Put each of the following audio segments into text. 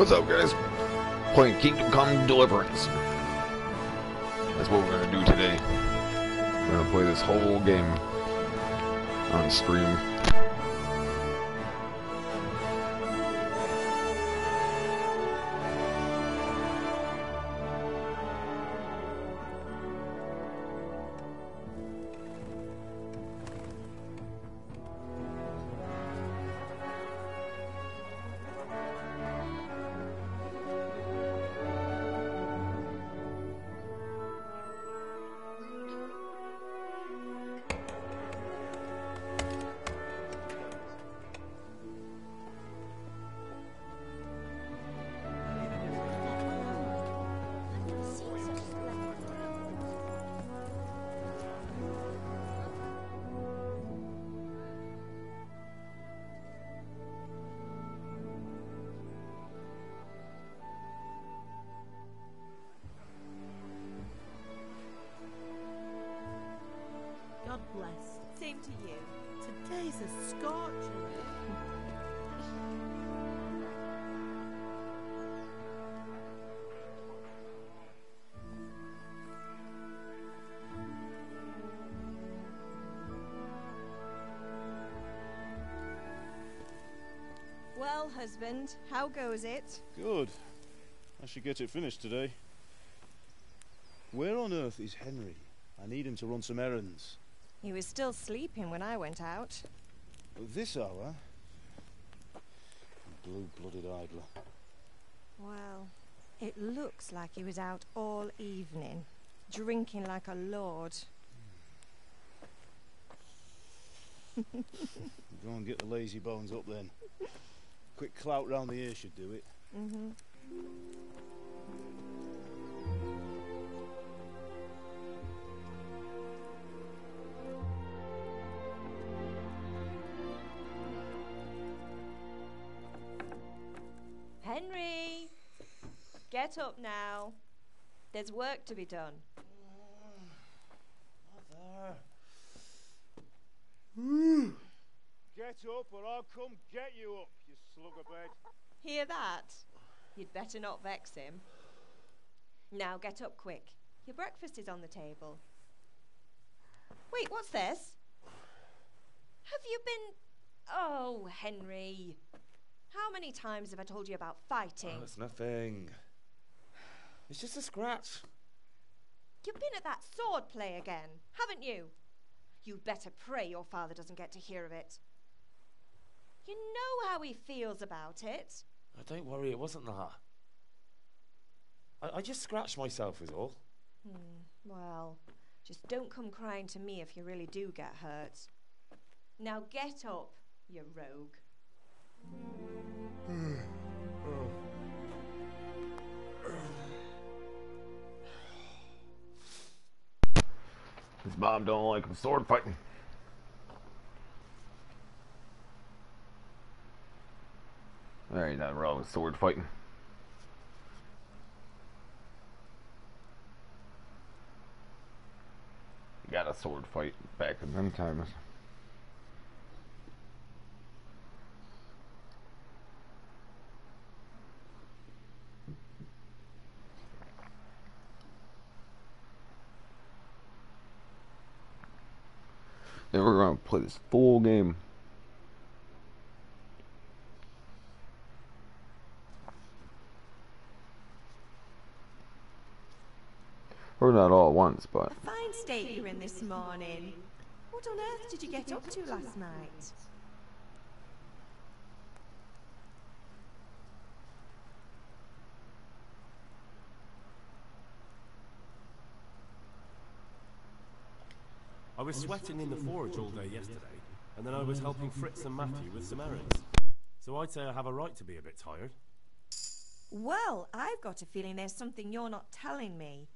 What's up, guys? Playing Kingdom Come Deliverance. That's what we're gonna do today. We're gonna play this whole game on stream. Goes it? Good. I should get it finished today. Where on earth is Henry? I need him to run some errands. He was still sleeping when I went out. At this hour? Blue-blooded idler. Well, it looks like he was out all evening, drinking like a lord. Go and get the lazy bones up then. Quick clout round the ear should do it. Mm-hmm. Henry! Get up now. There's work to be done. Mother. Get up or I'll come get you up, you slugabed. Hear that? You'd better not vex him. Now get up quick. Your breakfast is on the table. Wait, what's this? Have you been. Oh, Henry. How many times have I told you about fighting? Oh, it's nothing. It's just a scratch. You've been at that sword play again, haven't you? You'd better pray your father doesn't get to hear of it. You know how he feels about it. Oh, don't worry, it wasn't that. I, I just scratched myself, is all. Hmm, well, just don't come crying to me if you really do get hurt. Now get up, you rogue. His mom don't like him sword fighting. There uh, ain't nothing wrong with sword fighting. You got a sword fight back in them times. And we're gonna play this full game. Or not all at once, but A fine state you're in this morning. What on earth did you get up to last night? I was sweating in the forge all day yesterday, and then I was helping Fritz and Matthew with some errands. So I'd say I have a right to be a bit tired. Well, I've got a feeling there's something you're not telling me.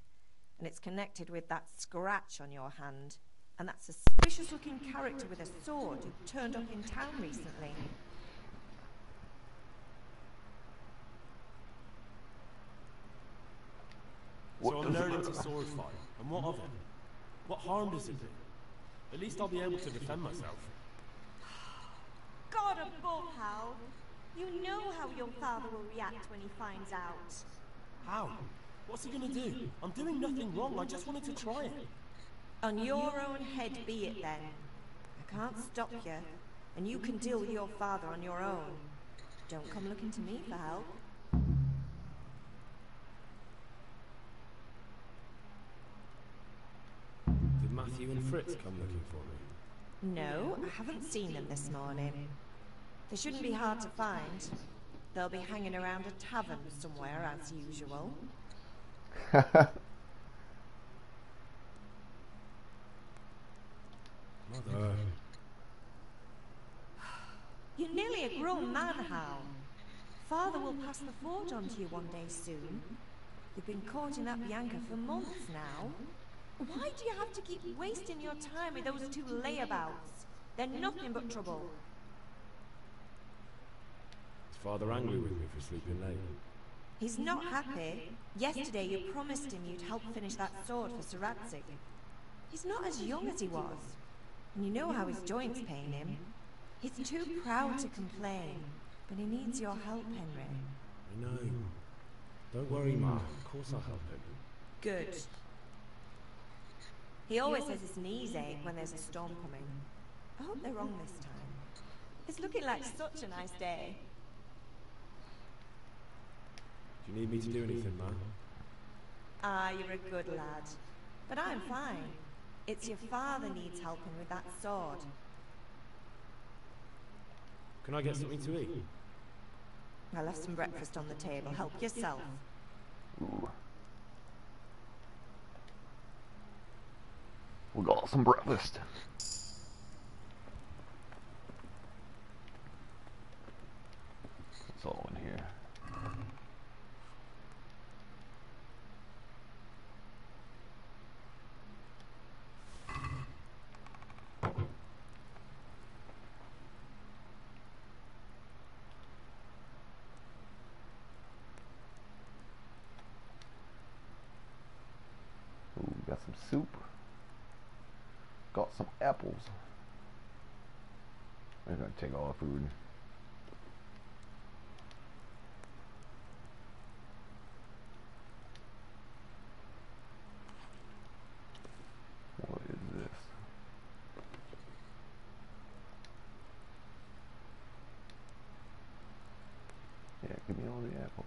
And it's connected with that scratch on your hand. And that suspicious looking character with a sword who turned up in town recently. so I'm learning to sword fight, and what of it? What harm does it do? At least I'll be able to defend myself. God above, Hal. You know how your father will react when he finds out. How? What's he gonna do? I'm doing nothing wrong. I just wanted to try it. On your own head be it then. I can't stop you, and you can deal with your father on your own. Don't come looking to me for help. Did Matthew and Fritz come looking for me? No, I haven't seen them this morning. They shouldn't be hard to find. They'll be hanging around a tavern somewhere as usual. Mother. You're nearly a grown man, Hal. Father will pass the forge on to you one day soon. You've been courting that Bianca for months now. Why do you have to keep wasting your time with those two layabouts? They're nothing but trouble. Is father angry with me for sleeping late? He's not happy. Yesterday you promised him you'd help finish that sword for Sir He's not as young as he was. And you know how his joints pain him. He's too proud to complain, but he needs your help, Henry. I know. Don't worry, mm. Ma. Of course I'll help him. Good. He always says his knees ache when there's a storm coming. I hope they're wrong this time. It's looking like such a nice day. Do you need me to do anything, Ma? Ah, you're a good lad. But I'm fine. It's your father needs helping with that sword. Can I get something to eat? I left some breakfast on the table. Help yourself. Ooh. We got some breakfast. It's all in here. Ooh, we got some soup. Got some apples. I'm gonna take all the food. What is this? Yeah, give me all the apples.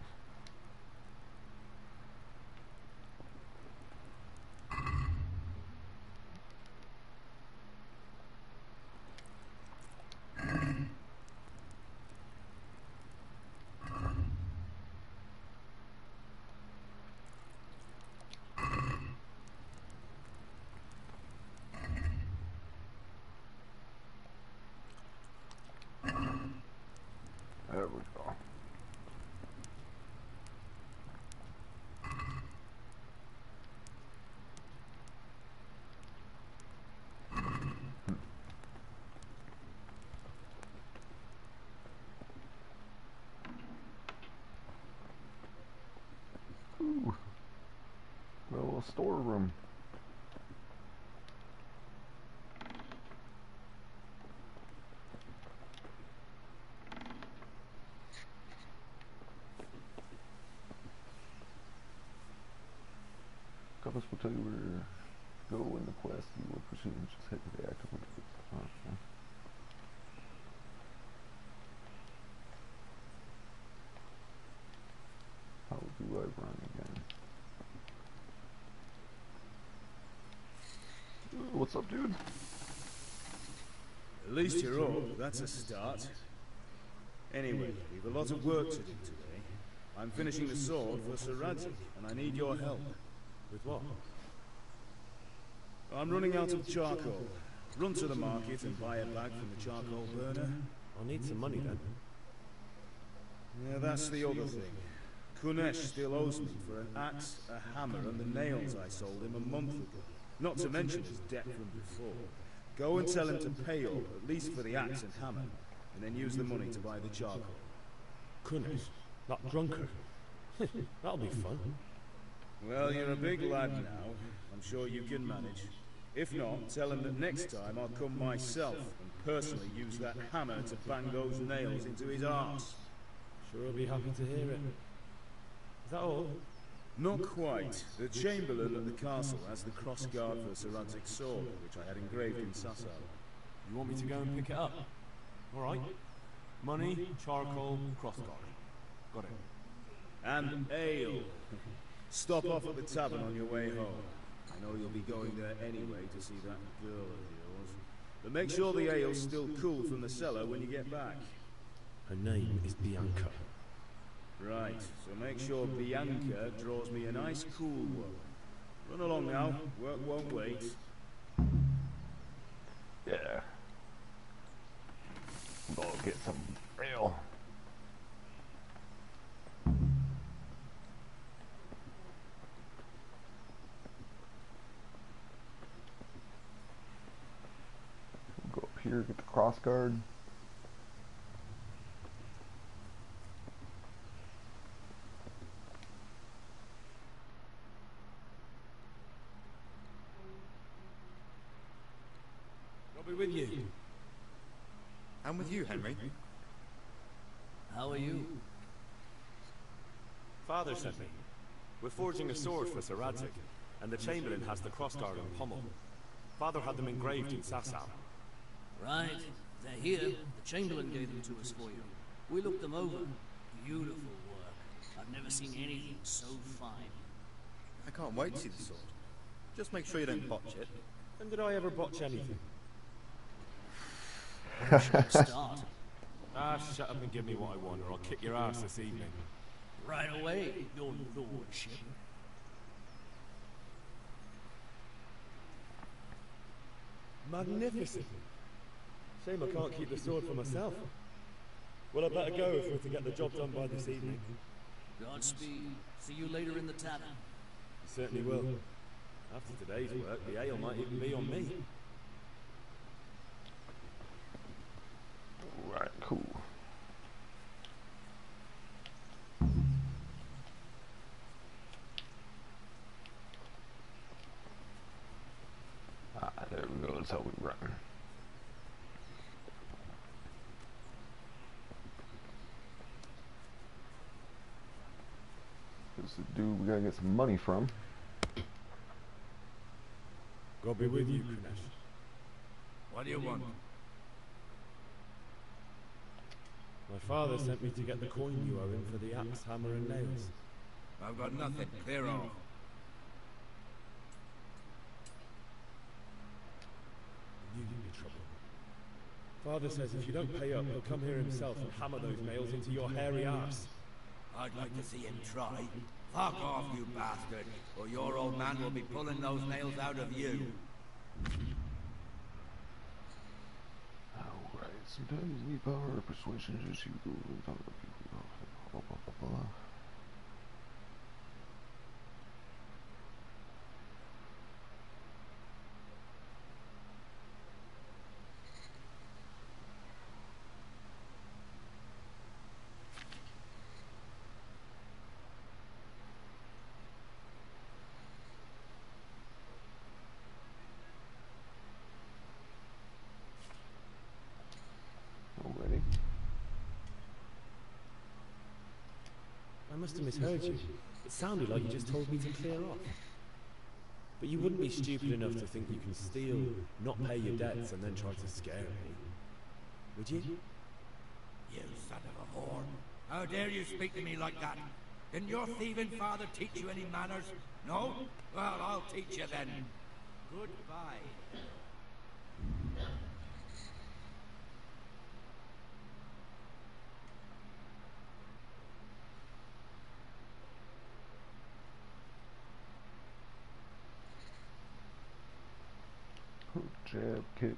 There we go. Ooh. A little storeroom. Compass will tell you where to go in the quest you will pursue. Just head to the active one. Okay. How do I run again? Ooh, What's up, dude? At least you're up. That's a start. Anyway, we've a lot of work to do today. I'm finishing the sword for Sir Radzig, and I need your help. With what? I'm running out of charcoal. Run to the market and buy a bag from the charcoal burner. I'll need some money then. Yeah, that's the other thing. Kunesh still owes me for an axe, a hammer, and the nails I sold him a month ago. Not to mention his debt from before. Go and tell him to pay up, at least for the axe and hammer, and then use the money to buy the charcoal. Kunesh? That drunkard? That'll be fun. Well, you're a big lad now. I'm sure you can manage. If not, tell him that next time I'll come myself and personally use that hammer to bang those nails into his arse. Sure he'll be happy to hear it. Is that all? Not quite. The Chamberlain at the castle has the crossguard for Sir Radzig's sword, which I had engraved in Sasau. You want me to go and pick it up? All right. Money, charcoal, crossguard. Got it. And ale. Stop off at the tavern on your way home. I know you'll be going there anyway to see that girl of yours. But make sure the ale's still cool from the cellar when you get back. Her name is Bianca. Right, so make sure Bianca draws me a nice cool one. Run along now, work won't wait. Yeah. Go get some up here, get the cross guard. I'll be with you. I'm with you, Henry. How are you? Father sent me. We're forging a sword for Sir and the Chamberlain has the crossguard and pommel. Father had them engraved in Sasau. Right. They're here. The Chamberlain gave them to us for you. We looked them over. Beautiful work. I've never seen anything so fine. I can't wait to see the sword. Just make sure you don't botch it. When did I ever botch anything? Start. Ah, shut up and give me what I want, or I'll kick your ass this evening. Right away, your lordship. Magnificent. Shame I can't keep the sword for myself. Well, I better go if we're to get the job done by this evening. Godspeed. See you later in the tavern. You certainly will. After today's work, the ale might even be on me. Right, cool. Ah, there we go. That's how we run. This is the dude we gotta get some money from. God be with you, Kunesh. What do you want? My father sent me to get the coin you owe him for the axe, hammer, and nails. I've got nothing. Clear off. You give me trouble. Father says if you don't pay up, he'll come here himself and hammer those nails into your hairy ass. I'd like to see him try. Fuck off, you bastard, or your old man will be pulling those nails out of you. Alright, sometimes you need power or persuasion you go and talk to people. Blah, blah, blah, blah. Already. I must have misheard you. It sounded like you just told me to clear off. But you wouldn't be stupid enough to think you can steal, not pay your debts, and then try to scare me. Would you? You son of a whore. How dare you speak to me like that? Didn't your thieving father teach you any manners? No? Well, I'll teach you then. Goodbye. Hook, jab, kick,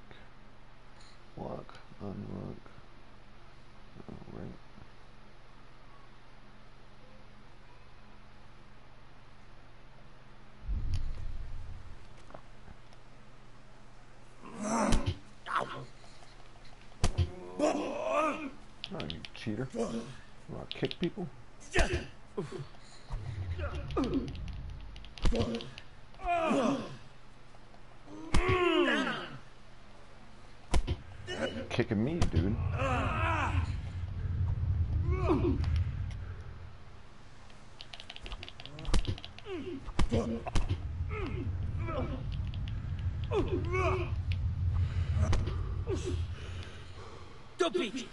lock, unlock. Alright. Oh, you cheater. You wanna kick people? Kicking me, dude. Duppy!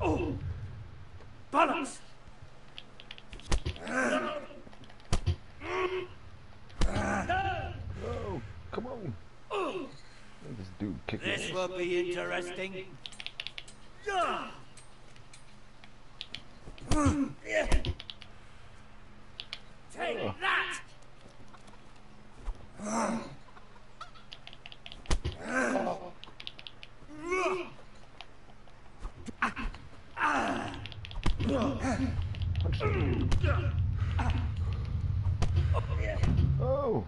Oh! Balance! Oh! Come on! Look at This dude kicking This will be interesting. Take that! Oh!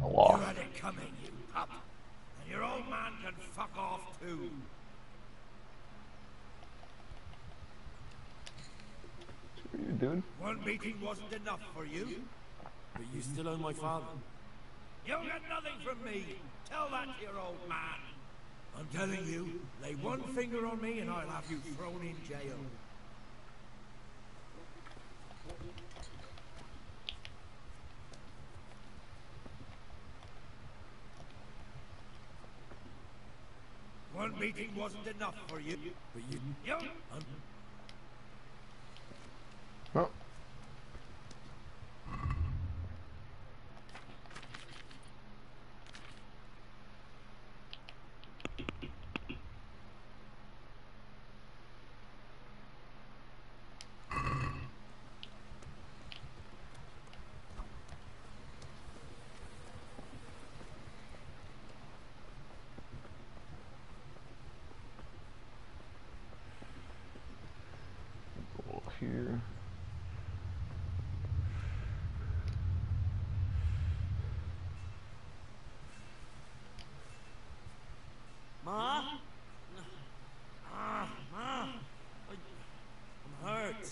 You Allah. had it coming, you pup. And your old man can fuck off too. What are you meeting wasn't enough for you. But you still owe my father. You'll get nothing from me. Tell that to your old man. I'm telling you, lay one finger on me and I'll have you thrown in jail. One meeting wasn't enough for you. But you. You, I'm Oh. Go Here. Ma? Ah, Ma! I, I'm hurt.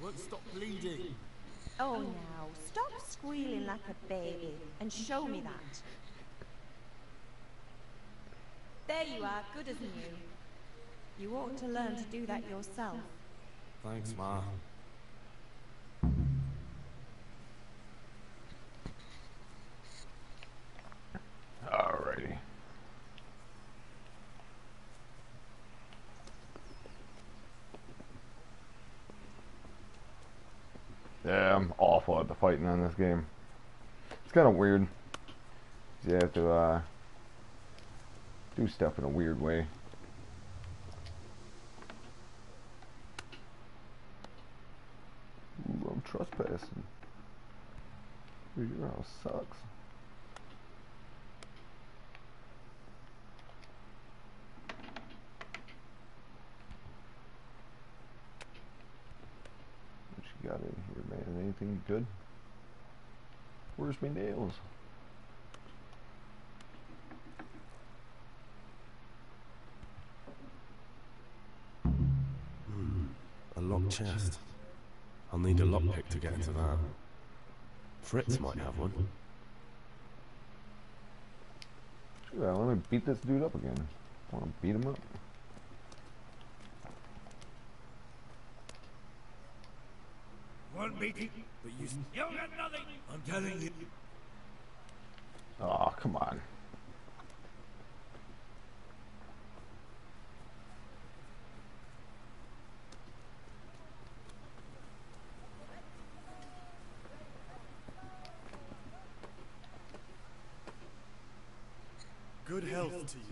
Won't stop bleeding. Oh, oh, now, stop squealing like a baby and show me that. There you are, good as new. You ought to learn to do that yourself. Thanks, Ma. Alrighty. Yeah, I'm fighting on this game. It's kind of weird. You have to uh, do stuff in a weird way. Ooh, I'm trespassing. Dude, your house sucks. What you got in here, man? Anything good? Where's my nails? A locked chest. I'll need a lockpick to get into that. Fritz might have one. Yeah, let me beat this dude up again. Want to beat him up? Meeting, but you you'll get nothing. I'm telling you. Oh, come on. Good health to you.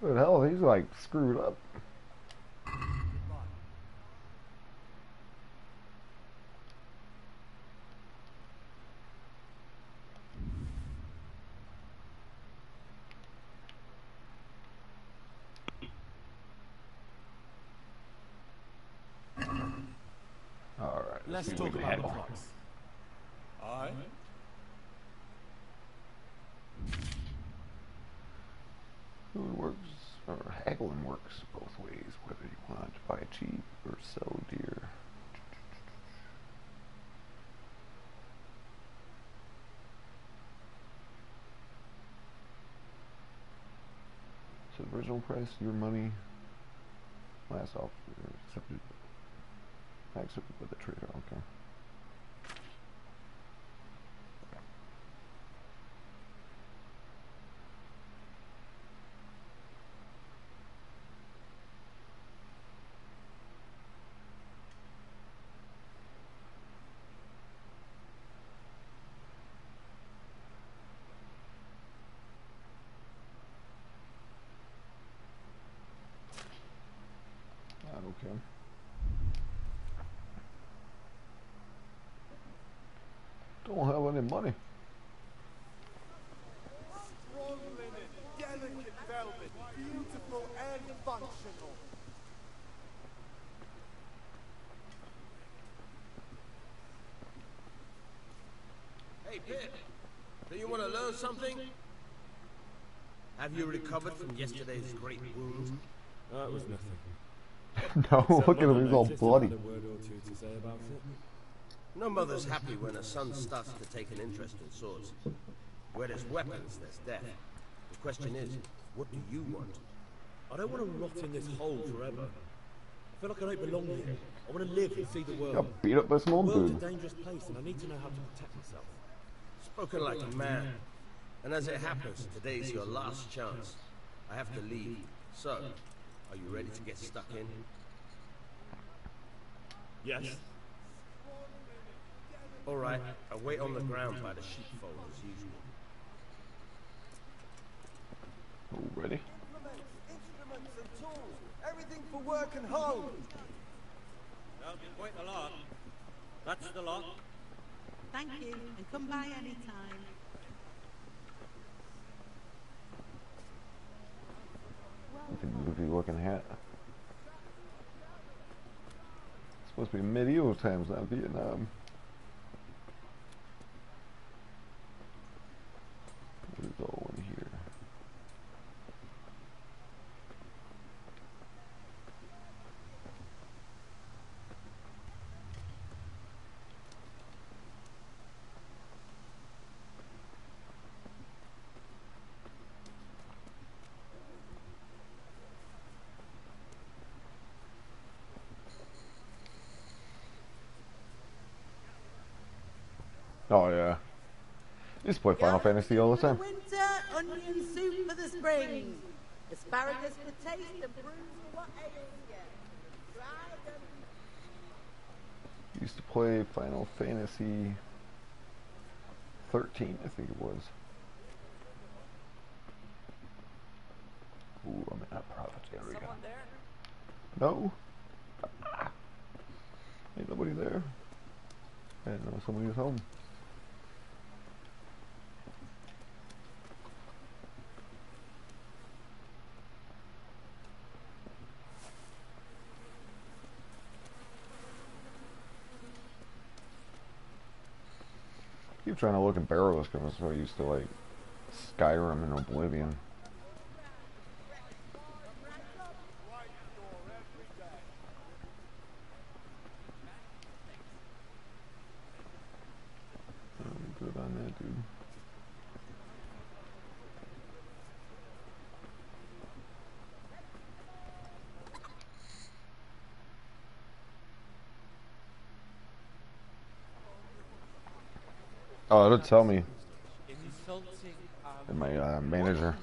What the hell? He's like screwed up. Let's talk about the price. All right. It works, or haggling works both ways, whether you want to buy cheap or sell dear. So original price, your money, last offer accepted accepted by the trader. Okay. Ah, okay. Don't have any money. Strong linen, delicate velvet, beautiful and functional. Hey, Pip. Do you want to learn something? Have you recovered from yesterday's great wound? Oh, it was nothing. no, look at Mother him, he's all bloody. had a word or two to say about it. No mother's happy when her son starts to take an interest in swords. Where there's weapons, there's death. The question is, what do you want? I don't want to rot in this hole forever. I feel like I don't belong here. I want to live and see the world. Got beat up by some old the world's a dangerous place, and I need to know how to protect myself. Spoken like a man. And as it happens, today's your last chance. I have to leave. So, are you ready to get stuck in? Yes. All right, I'll wait on the ground by the sheepfold as usual. Oh, ready? Instruments and tools, everything for work and home. That'll be quite a lot. That's the lot. Thank you, and come by any time. With a goofy looking hat. It's supposed to be medieval times, not Vietnam. What is all in here? Oh yeah. I used to play Final Fantasy all the time. Winter, onion soup for the spring. Asparagus for taste and prunes for what ails you. Used to play Final Fantasy 13, I think it was. Ooh, I'm in that private area. No. Ah. Ain't nobody there. I didn't know somebody was home. Keep trying to look at barrows because that's what I used to like Skyrim and Oblivion. I'm good on that, dude. It'll tell me. Insulting And my uh, manager.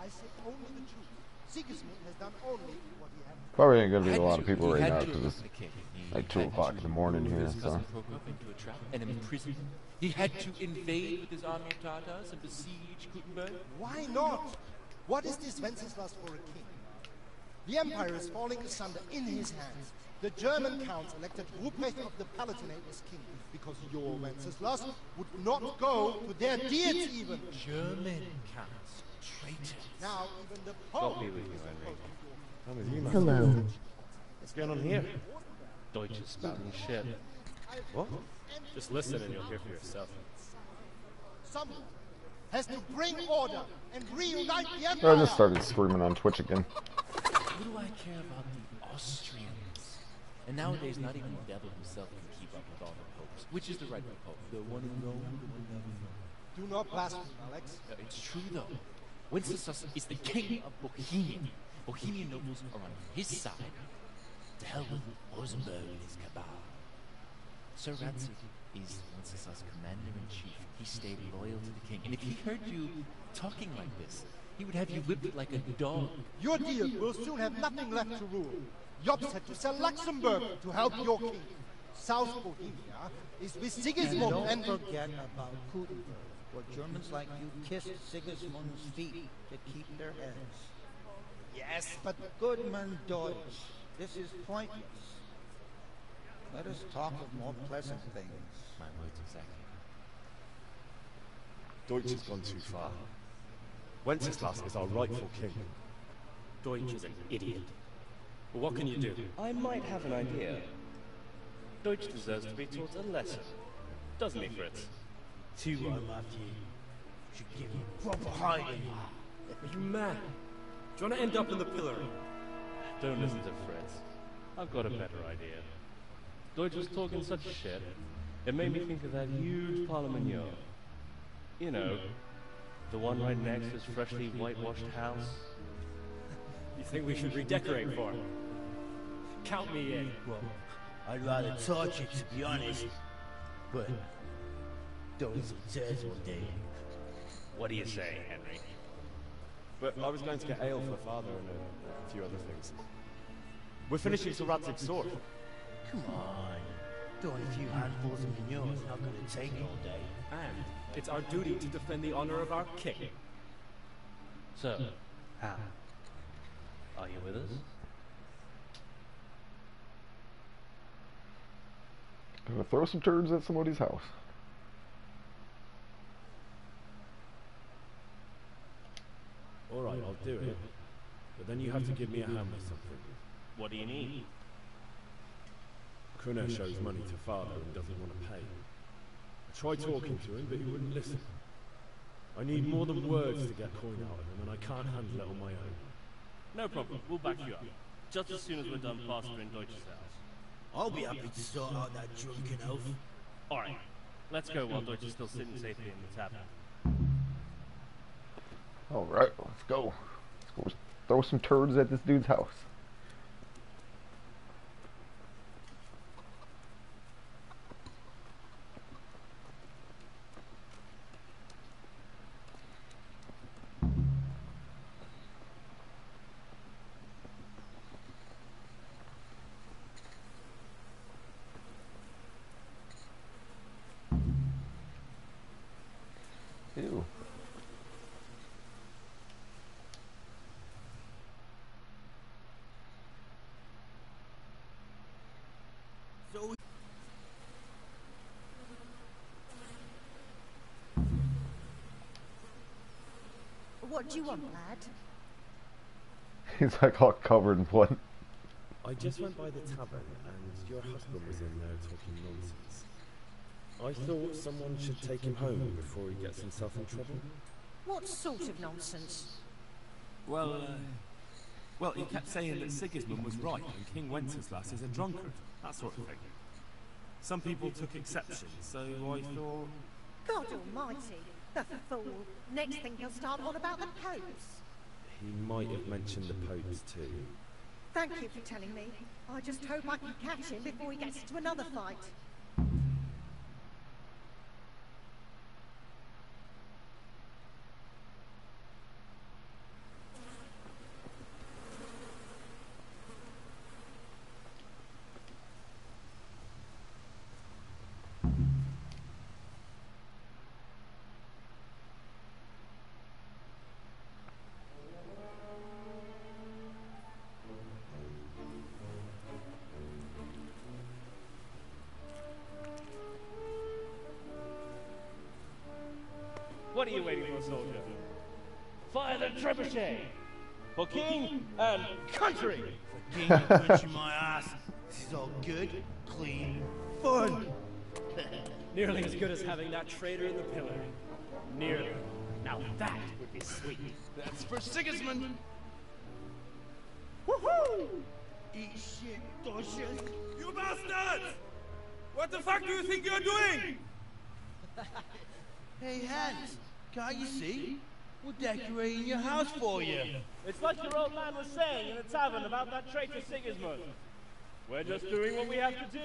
I say only the truth. Sigismund has done only what he had. Probably ain't gonna be a lot of people right now because it's the king. He like 2 o'clock in the morning here, so. cousin Prokop into a trap and imprison. He had to invade with his army of Tatars and besiege Kuttenberg. Why not? What is this Wenceslas for a king? The empire is falling asunder in his hands. The German counts elected Ruprecht of the Palatinate as king because your Wenceslas would not go to their deity even. German counts, traitors. Now even the Pope Not me with you, is opposed to I'm with you, man. Hello. What's going on here? Deutsche spouting shit. What? Just listen and you'll hear for yourself. Someone has to bring order and reunite the empire. I empire. just started screaming on Twitch again. What do I care about the Austrians? And nowadays, not even the devil himself can keep up with all the popes. Which is the right pope? The one in Rome, the one in Rome? Do not blaspheme, Alex. Uh, it's true, though. Wenceslas is the king of Bohemia. Bohemian nobles are on his side. To hell with Rosenberg and his cabal. Sir Radzig is Wenceslas' commander-in-chief. He stayed loyal to the king. And if he heard you talking like this, he would have you whipped like a dog. Your deal will soon have nothing left to rule. Jobst had to sell Luxembourg to help your king. South Bohemia is with Sigismund don't and... forget about Kuttenberg, where Germans like you kissed Sigismund's feet to keep their heads. Yes, but... Goodman Deutsch, this is pointless. Let us talk of more pleasant things. My words exactly. Deutsch has gone too far. Wenceslas is our rightful king. Deutsch is an idiot. But what can you do? I might have an idea. Deutsch deserves to be taught a lesson. Doesn't he, Fritz? Tu vas, Mathieu. Should give you proper hiding. Are you mad? Do you want to end up in the pillory? Don't listen to Fritz. I've got a better idea. Deutsch was talking such shit, it made me think of that huge Parliament You know, the one right next to his freshly whitewashed house. You think we should redecorate for him? Count me in. Well, I'd rather torch it, to be honest. But those tears will do. What do you say, Henry? But I was going to get ale for father and a, a few other things. We're finishing Sir Radzig's sword. Come on. Doing a few handfuls of manure is not going to take all day. And it's our duty to defend the honor of our king. So, hmm. How? are you with us? I'm Gonna throw some turds at somebody's house. All right, I'll do it. But then you have to give me a hand with something. What do you need? Kunesh shows money to father and doesn't want to pay. I tried talking to him, but he wouldn't listen. I need more than words to get coin out of him, and I can't handle it on my own. No problem. We'll back you up. Just as soon as we're done plastering Deutsch's house. I'll be happy to sort out that drunken elf. All right. Let's go while Deutsch is still sitting safely in the tavern. Alright, let's go. Let's go throw some turds at this dude's house. What do you want, lad? He's like all covered in blood. I just went by the tavern, and your husband was in there talking nonsense. I thought someone should take him home before he gets himself in trouble. What sort of nonsense? Well, uh, well, he kept saying that Sigismund was right and King Wenceslas is a drunkard, that sort of thing. Some people took exception, so I thought... God almighty, the fool. Next thing he'll start on about the popes. He might have mentioned the popes too. Thank you for telling me. I just hope I can catch him before he gets into another fight. What are you waiting for, soldier? Fire the trebuchet! For king and country! King punching my ass. This is all good, clean, fun. Nearly as good as having that traitor in the pillory. Nearly. Now that would be sweet. That's for Sigismund! Woohoo! Eat shit, dodgers. You bastards! What the fuck do you think you're doing? Hey, Hans, can't you see? We're decorating your house for you. It's like your old man was saying in the tavern about that traitor Sigismund. We're just doing what we have to do.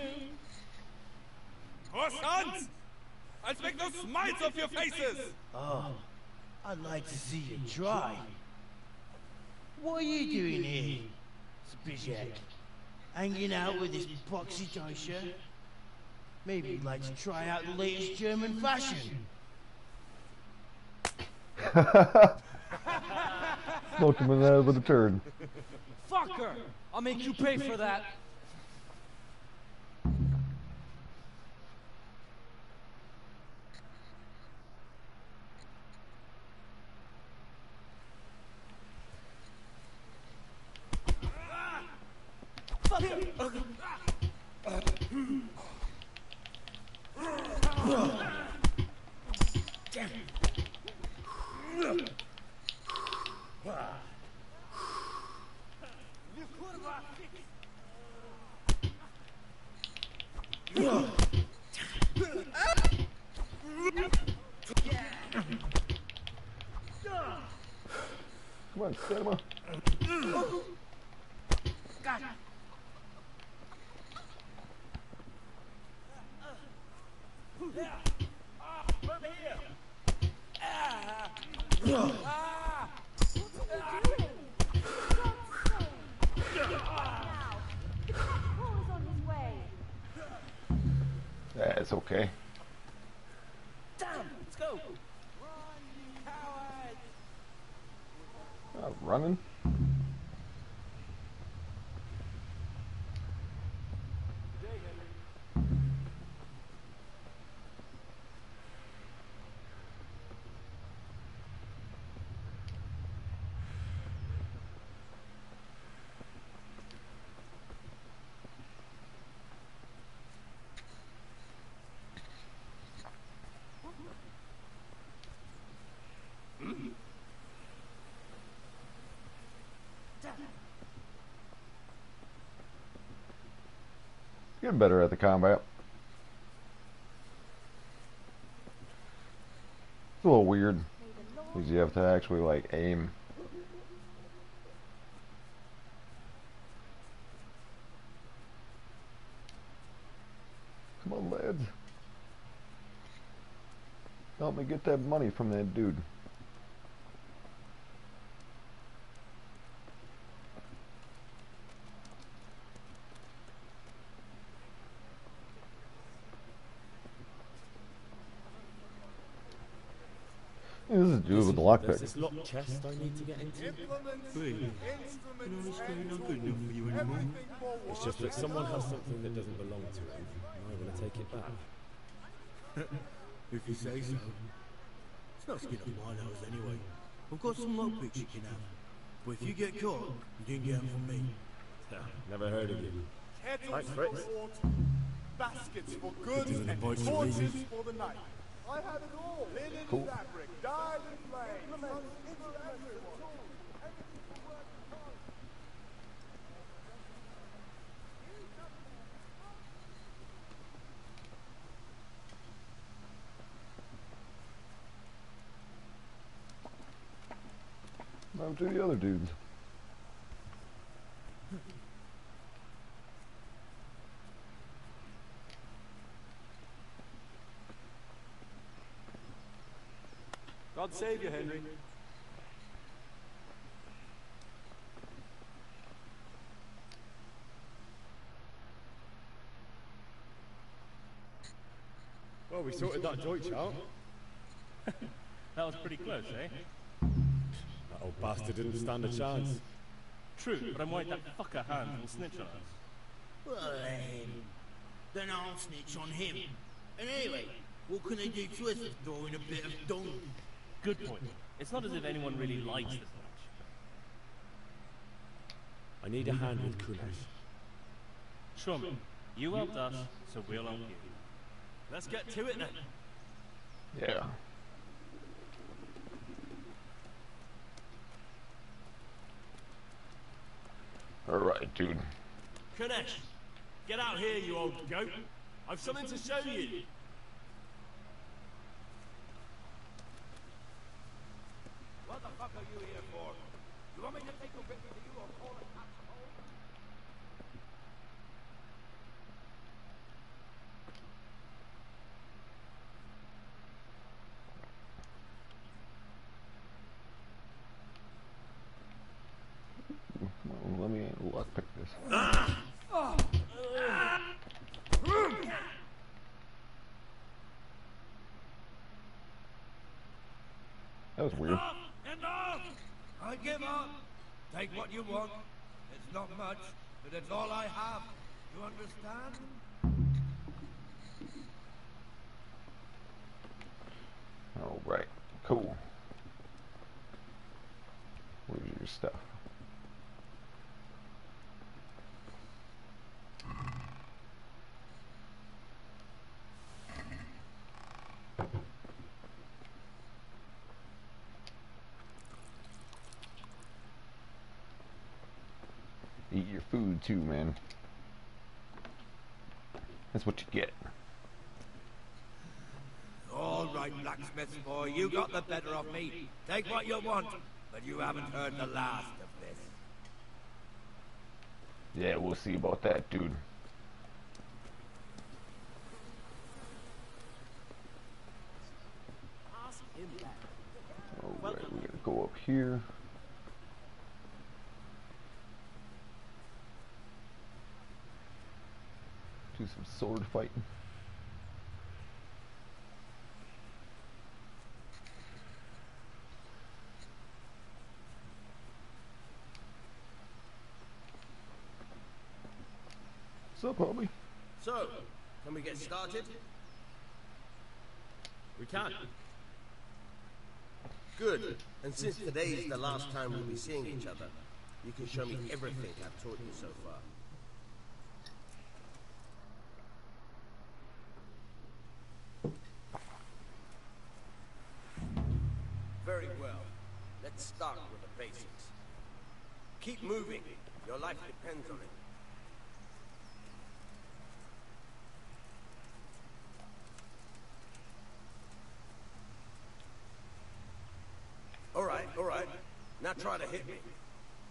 Horse sons! I'll make those smiles off your faces! Oh, I'd like to see you try. What are you doing here, Spizek? Hanging out with this boxy Deutscher? Maybe you'd like to try out the latest German fashion. Smoked him in the head with a turd. Fucker! I'll make you pay for that. Damn. Come on, cinema. God. Yeah, it's okay. Damn, let's go. Uh, running. Getting better at the combat. It's a little weird. Because you have to actually like aim. Come on, lads. Help me get that money from that dude. Yeah, this with the There's lockpick. this locked chest I need to get into. It's just that someone has something that doesn't belong to him, and I want to take it back. if you say so. It's not skin off my nose anyway. I've got some lockpicks you can have. But if you get caught, you didn't get them from me. Never heard of you. Thanks, Fritz. Baskets for goods and torches for the night. I have it all. Linen Cool. fabric, dyed in flame, suns for everyone. Now to the other dudes. Save you, Henry. Well, we sorted that Deutsch out. That was pretty close, eh? That old bastard didn't stand a chance. True, but I'm worried that fucker Hans will snitch on us. Well, let him. Then I'll snitch on him. And anyway, what can they do to us for throwing a bit of dung? Good point. It's not as if anyone really likes this much. I need a hand with Kunesh. Sure, man. You helped us, so we'll help you. Let's get to it then. Yeah. Alright, dude. Kunesh, get out here, you old goat. I've something to show you. What the fuck are you here for? You want me to take a whip with you or call it cops home? Well, let me lockpick this. That was weird. I give up. Take what you want. It's not much, but it's all I have. You understand? Alright, cool. Where's your stuff? Eat your food too, man. That's what you get. All right, blacksmith boy, you got the better of me. Take what you want, but you haven't heard the last of this. Yeah, we'll see about that, dude. Alright, we gotta go up here. Some sword fighting. What's up, homie? So, can we get started? We can. Good. And since today is the last time we'll be seeing each other, you can show me everything I've taught you so far. Very well. Let's start with the basics. Keep moving. Your life depends on it. All right, all right. Now try to hit me.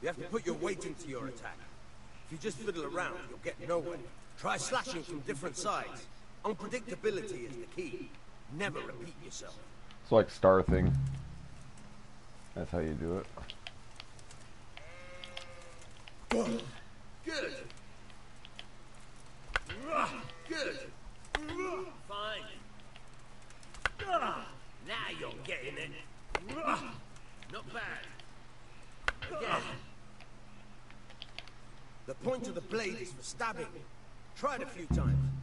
You have to put your weight into your attack. If you just fiddle around, you'll get nowhere. Try slashing from different sides. Unpredictability is the key. Never repeat yourself. It's like star thing. That's how you do it. Good. Good. Fine. Now you're getting it. Not bad. Again. The point of the blade is for stabbing. Try it a few times.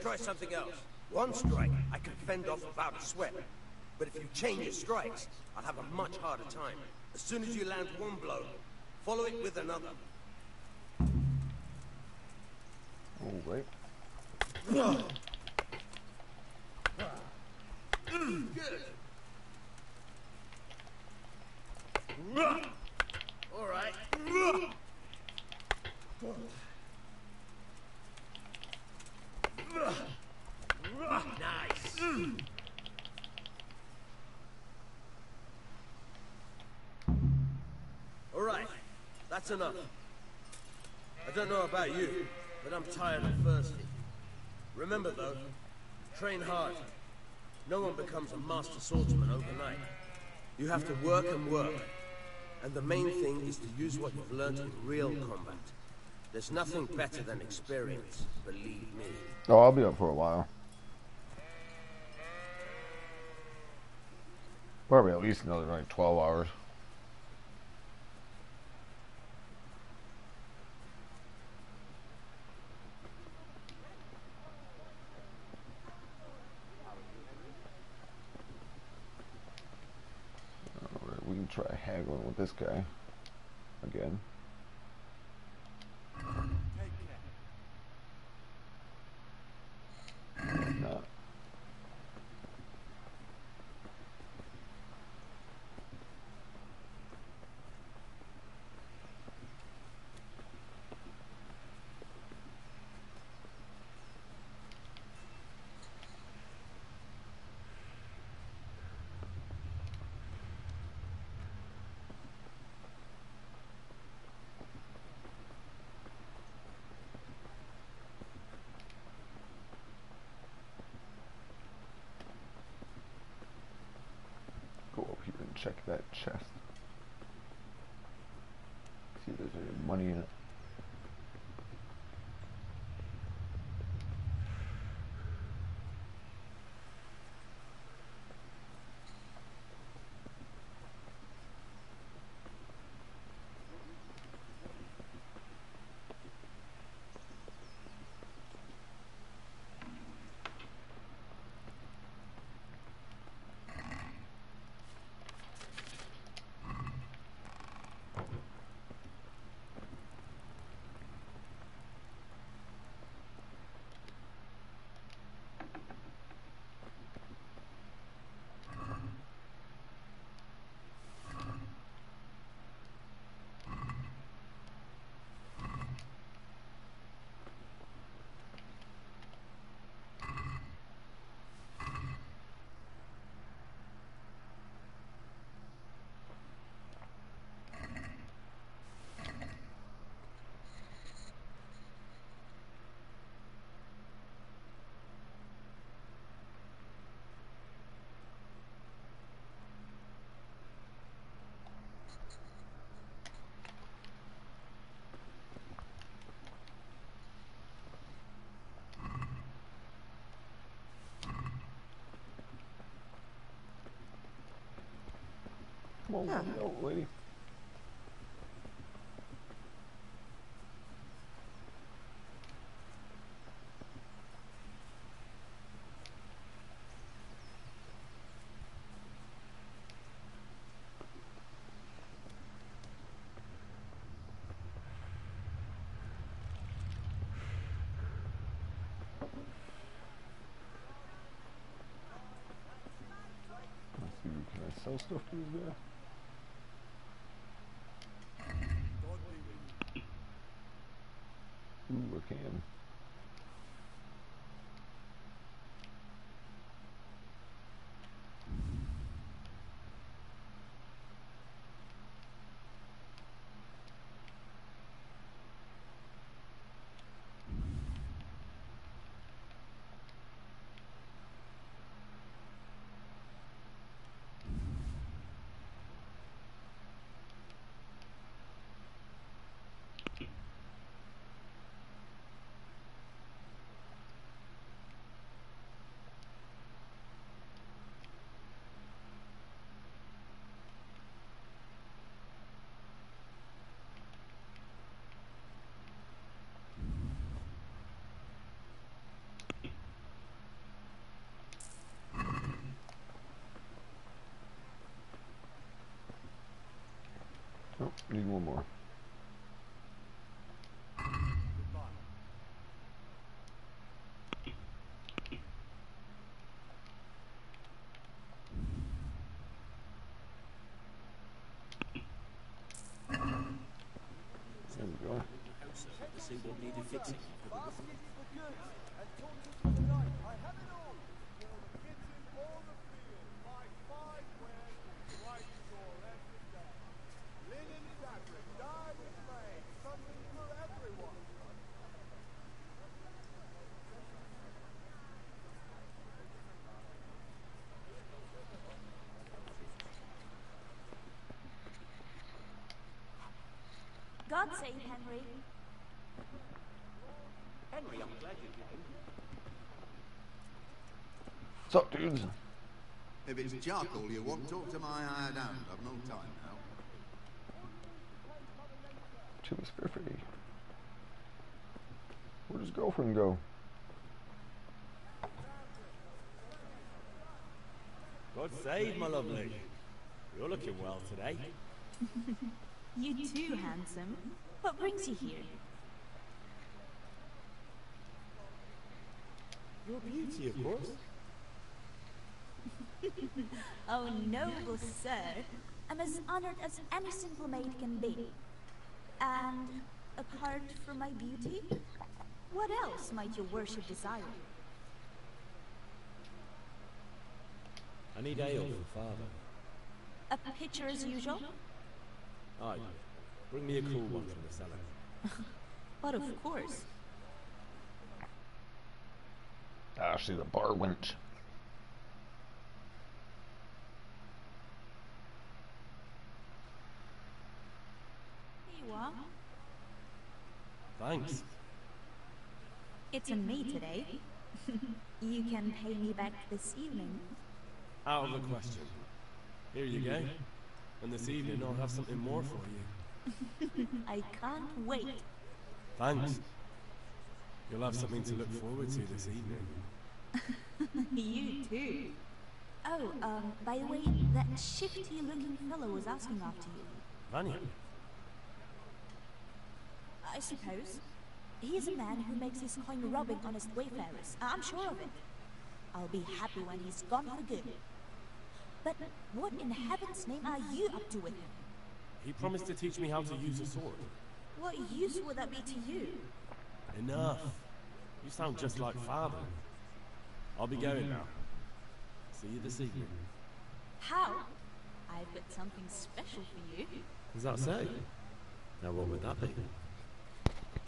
Try something else. One strike, I can fend off without a sweat. But if you change your strikes, I'll have a much harder time. As soon as you land one blow, follow it with another. Alright. Good. Enough. I don't know about you, but I'm tired and thirsty. Remember though, train hard. No one becomes a master swordsman overnight. You have to work and work. And the main thing is to use what you've learned in real combat. There's nothing better than experience, believe me. Oh, I'll be up for a while. Probably at least another like 12 hours. Alright, we try haggling with this guy again. Not. Go up here and check that chest. See there's any money in it. Come on, Yeah. no, lady. Let's see, can I sell stuff to this guy? Ooh, Need one more. There we go. See what needed fixing. God save Henry. Henry, I'm glad you came. What's up, dudes? If it's charcoal you want, talk to my hired hand. I've no time now. To his Griffity. Where'd his girlfriend go? God save my lovely. You're looking well today. you too, handsome. What brings you here? Your beauty, of course. oh, noble sir. I'm as honored as any simple maid can be. And apart from my beauty, what else might your worship desire? I need ale for father. A pitcher as usual? Aye. Bring me a cool one from the cellar. but of course. Ah, see the bar went. Here you are. Thanks. It's on me today. you can pay me back this evening. Out of the question. Here you go. And this evening I'll have something more for you. I can't wait. Thanks. You'll have something to look forward to this evening. you too. Oh, um, by the way, that shifty-looking fellow was asking after you. Vanya? I suppose. He's a man who makes his coin robbing honest wayfarers. I'm sure of it. I'll be happy when he's gone for good. But what in heaven's name are you up to with him? He promised to teach me how to use a sword. What use would that be to you? Enough. You sound just like father. I'll be going now. See you this evening. How? I've got something special for you. Does that say? Now what would that be?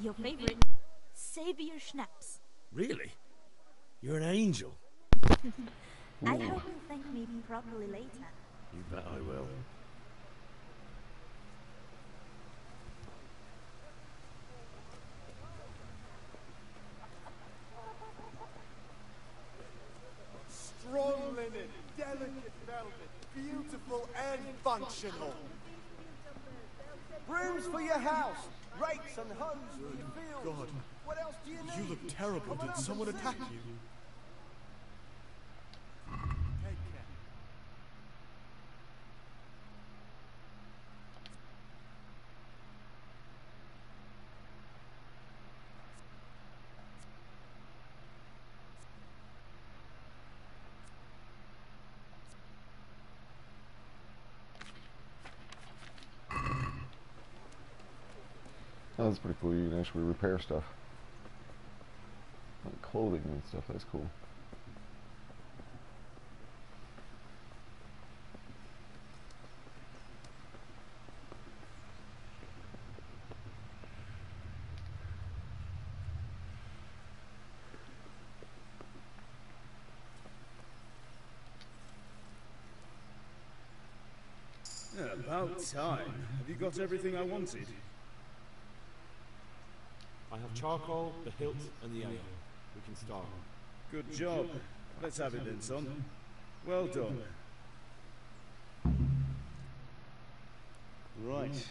Your favorite Savior Schnapps. Really? You're an angel. I hope you'll thank me properly later. You bet I will. Strong linen, delicate velvet, beautiful and functional. Brooms for your house, rakes and hoes for your fields. God. What else do you need? You look terrible. Did someone attack you? Take care. Oh, that's pretty cool. You can actually repair stuff. Like clothing and stuff. That's cool. About time. Have you got everything I wanted? I have charcoal, the hilt, and the ale. We can start. Good job. Let's have it then, son. Well done. Right.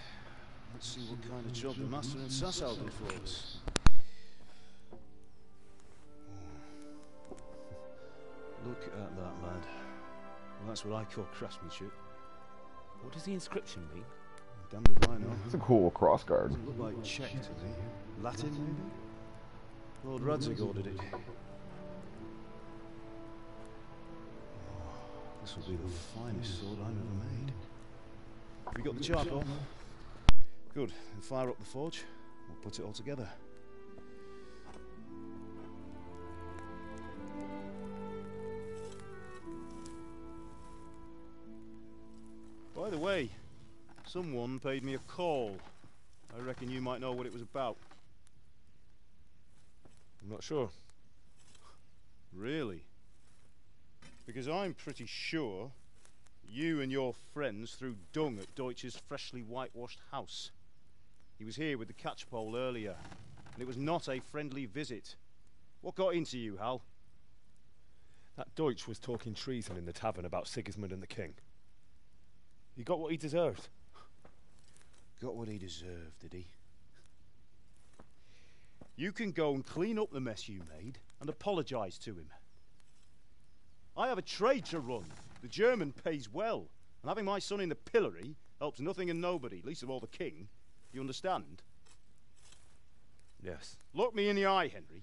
Let's see what kind of job the Master and Sasau do for us. Look at that, lad. Well, that's what I call craftsmanship. What does the inscription mean? Damned if I know. It's a cool crossguard. Doesn't look like Czech to me. Latin, maybe? Lord Radzig ordered it. Oh, this will be the finest sword I've ever made. Have you got the charcoal? Good. Then fire up the forge. We'll put it all together. By the way, someone paid me a call. I reckon you might know what it was about. I'm not sure. Really? Because I'm pretty sure you and your friends threw dung at Deutsch's freshly whitewashed house. He was here with the catchpole earlier, and it was not a friendly visit. What got into you, Hal? That Deutsch was talking treason in the tavern about Sigismund and the king. He got what he deserved. Got what he deserved, did he? You can go and clean up the mess you made and apologise to him. I have a trade to run. The German pays well. And having my son in the pillory helps nothing and nobody, least of all the king. You understand? Yes. Look me in the eye, Henry.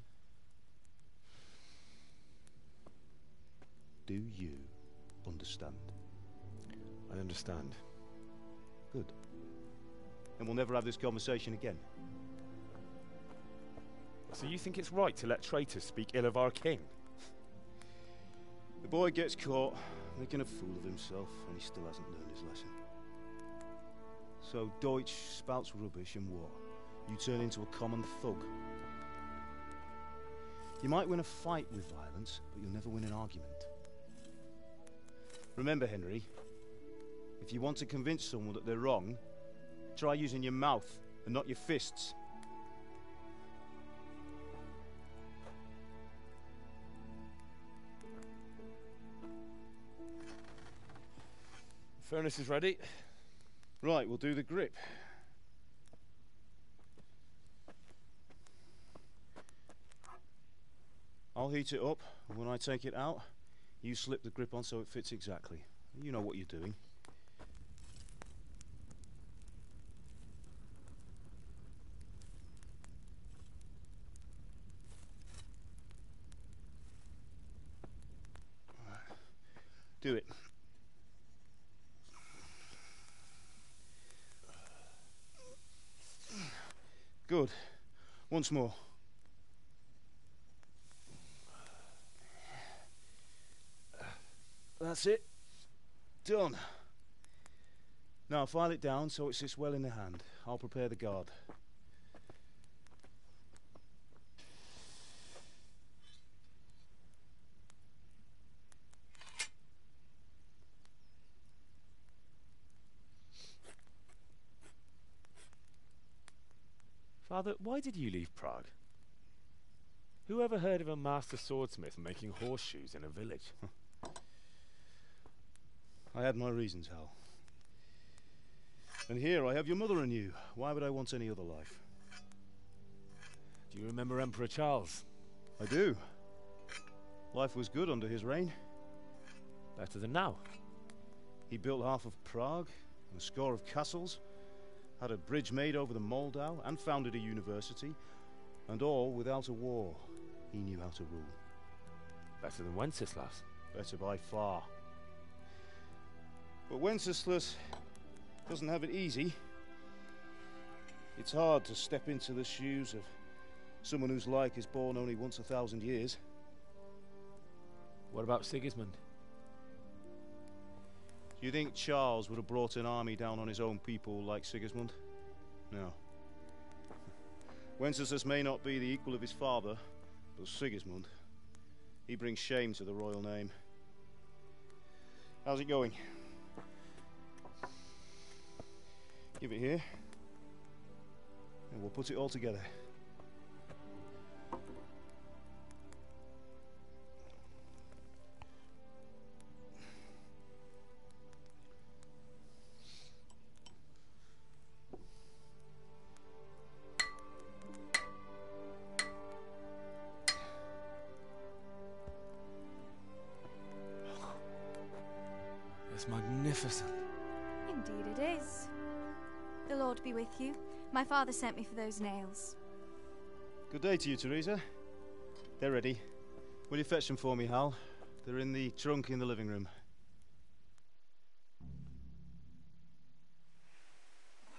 Do you understand? I understand. Good. Then we'll never have this conversation again. So you think it's right to let traitors speak ill of our king? The boy gets caught, making a fool of himself, and he still hasn't learned his lesson. So Deutsch spouts rubbish, and what? You turn into a common thug. You might win a fight with violence, but you'll never win an argument. Remember, Henry, if you want to convince someone that they're wrong, try using your mouth and not your fists. Furnace is ready. Right, we'll do the grip. I'll heat it up, and when I take it out, you slip the grip on so it fits exactly. You know what you're doing. Do it. Good. Once more. That's it. Done. Now file it down so it sits well in the hand. I'll prepare the guard. Father, why did you leave Prague? Who ever heard of a master swordsmith making horseshoes in a village? I had my reasons, Hal. And here I have your mother and you. Why would I want any other life? Do you remember Emperor Charles? I do. Life was good under his reign. Better than now. He built half of Prague, and a score of castles, had a bridge made over the Moldau, and founded a university, and all without a war. He knew how to rule. Better than Wenceslas. Better by far. But Wenceslas doesn't have it easy. It's hard to step into the shoes of someone whose like is born only once a thousand years. What about Sigismund? Do you think Charles would have brought an army down on his own people like Sigismund? No. Wenceslas may not be the equal of his father, but Sigismund, he brings shame to the royal name. How's it going? Give it here, and we'll put it all together. Father sent me for those nails. Good day to you, Teresa. They're ready. Will you fetch them for me, Hal? They're in the trunk in the living room.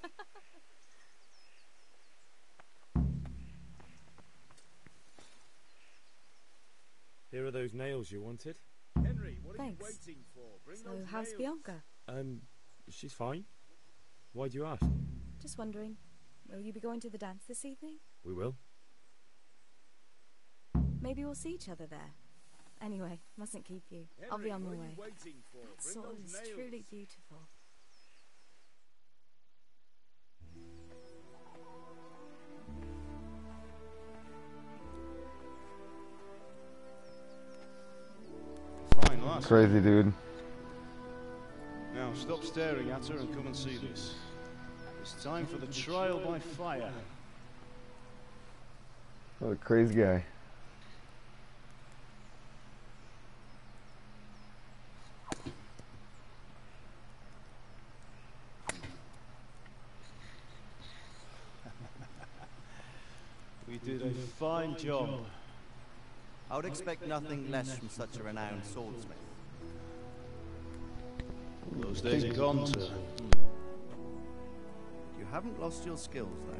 Here are those nails you wanted. Henry, what Thanks. Are you waiting for? Bring So, how's nails. Bianca? Um, she's fine. Why do you ask? Just wondering, will you be going to the dance this evening? We will. Maybe we'll see each other there. Anyway, mustn't keep you. I'll be on my way. you waiting for? That Bring sword is nails. truly beautiful. Fine. Crazy dude. Now stop staring at her and come and see this. It's time for the trial by fire. What a crazy guy. we did a fine job. I would expect nothing less from such a renowned swordsmith. Those days are gone, sir. You haven't lost your skills, though.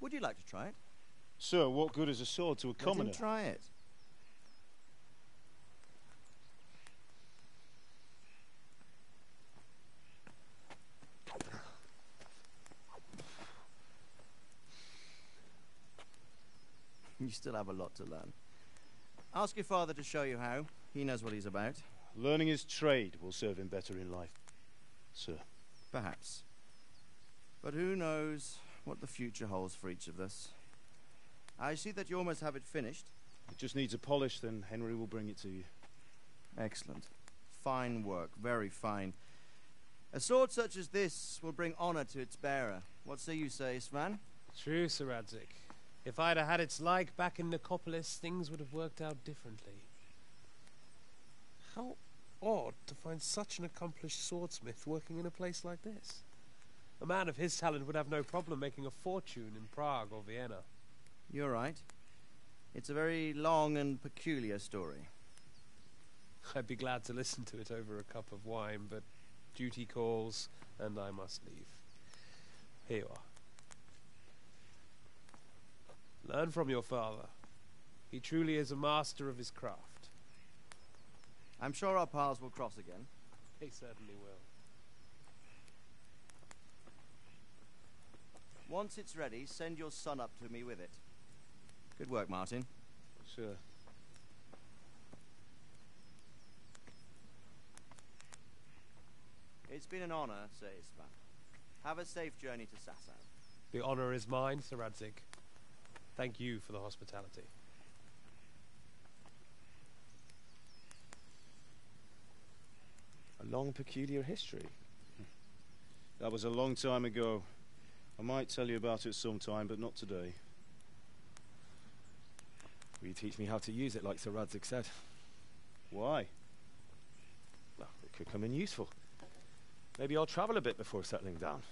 Would you like to try it? Sir, what good is a sword to a Let commoner? try it. You still have a lot to learn. Ask your father to show you how. He knows what he's about. Learning his trade will serve him better in life, sir. Perhaps. But who knows what the future holds for each of us. I see that you almost have it finished. It just needs a polish, then Henry will bring it to you. Excellent. Fine work, very fine. A sword such as this will bring honor to its bearer. What say you say, Svan? True, Sir Radzig. If I'd have had its like back in Nicopolis, things would have worked out differently. How odd to find such an accomplished swordsmith working in a place like this. A man of his talent would have no problem making a fortune in Prague or Vienna. You're right. It's a very long and peculiar story. I'd be glad to listen to it over a cup of wine, but duty calls, and I must leave. Here you are. Learn from your father. He truly is a master of his craft. I'm sure our paths will cross again. He certainly will. Once it's ready, send your son up to me with it. Good work, Martin. Sir. It's been an honor, Sir Istvan. Have a safe journey to Sasau. The honor is mine, Sir Radzig. Thank you for the hospitality. A long, peculiar history. Hmm. That was a long time ago. I might tell you about it sometime, but not today. Will you teach me how to use it like Sir Radzig said? Why? Well, it could come in useful. Maybe I'll travel a bit before settling down.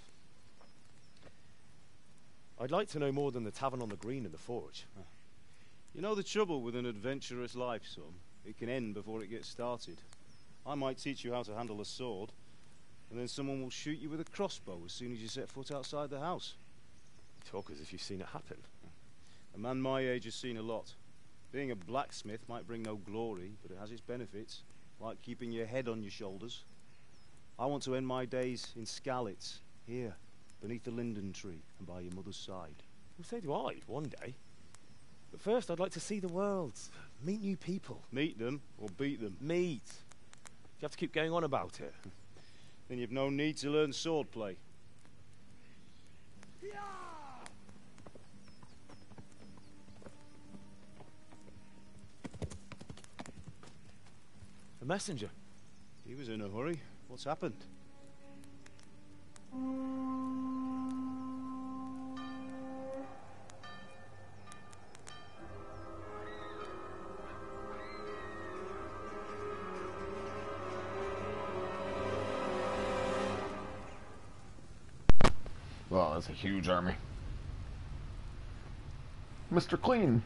I'd like to know more than the tavern on the green and the forge. Ah. You know the trouble with an adventurous life, son? It can end before it gets started. I might teach you how to handle a sword, and then someone will shoot you with a crossbow as soon as you set foot outside the house. You talk as if you've seen it happen. Ah. A man my age has seen a lot. Being a blacksmith might bring no glory, but it has its benefits, like keeping your head on your shoulders. I want to end my days in Skalitz, here, beneath the linden tree and by your mother's side. Well, so do I, one day. But first, I'd like to see the world, meet new people. Meet them or beat them? Meet. You have to keep going on about it. Then you've no need to learn swordplay. A messenger. He was in a hurry. What's happened? Wow, that's a huge army. Mr. Clean.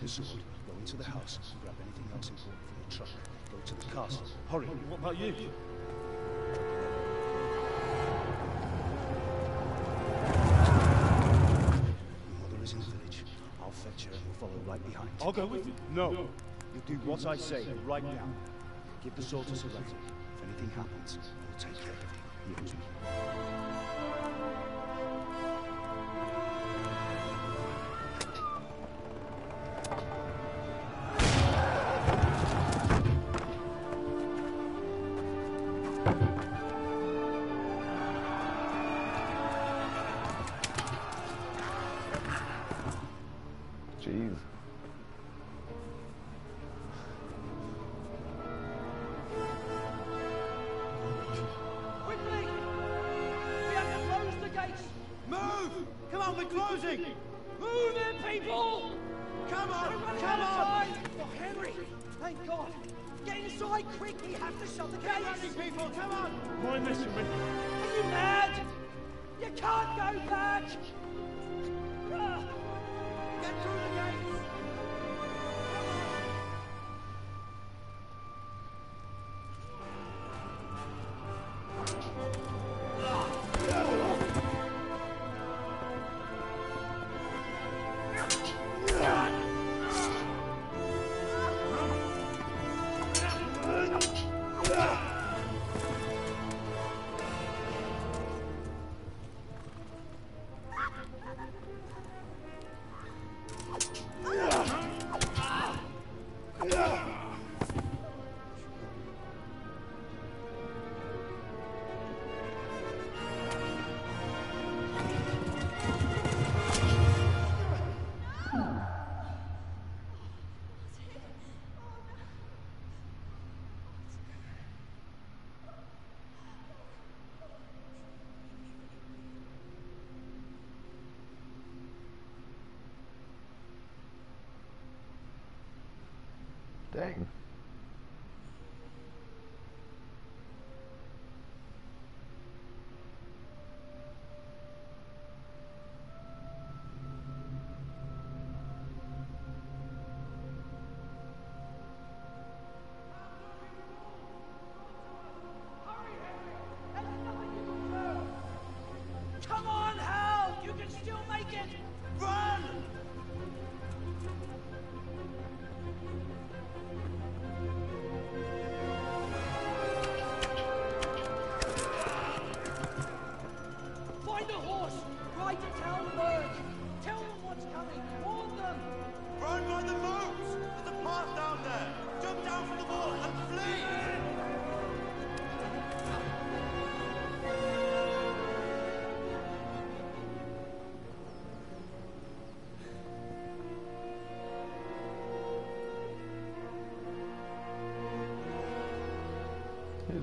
Take the sword, go into the house, grab anything else important from the truck. Go to the castle. Hurry. Oh, what about you? Your mother is in the village. I'll fetch her and we'll follow right behind. I'll go with you. No. You do what I say right now. Give the sword to Sir Radzig. If anything happens, we'll take care of you. He owes me. Dang.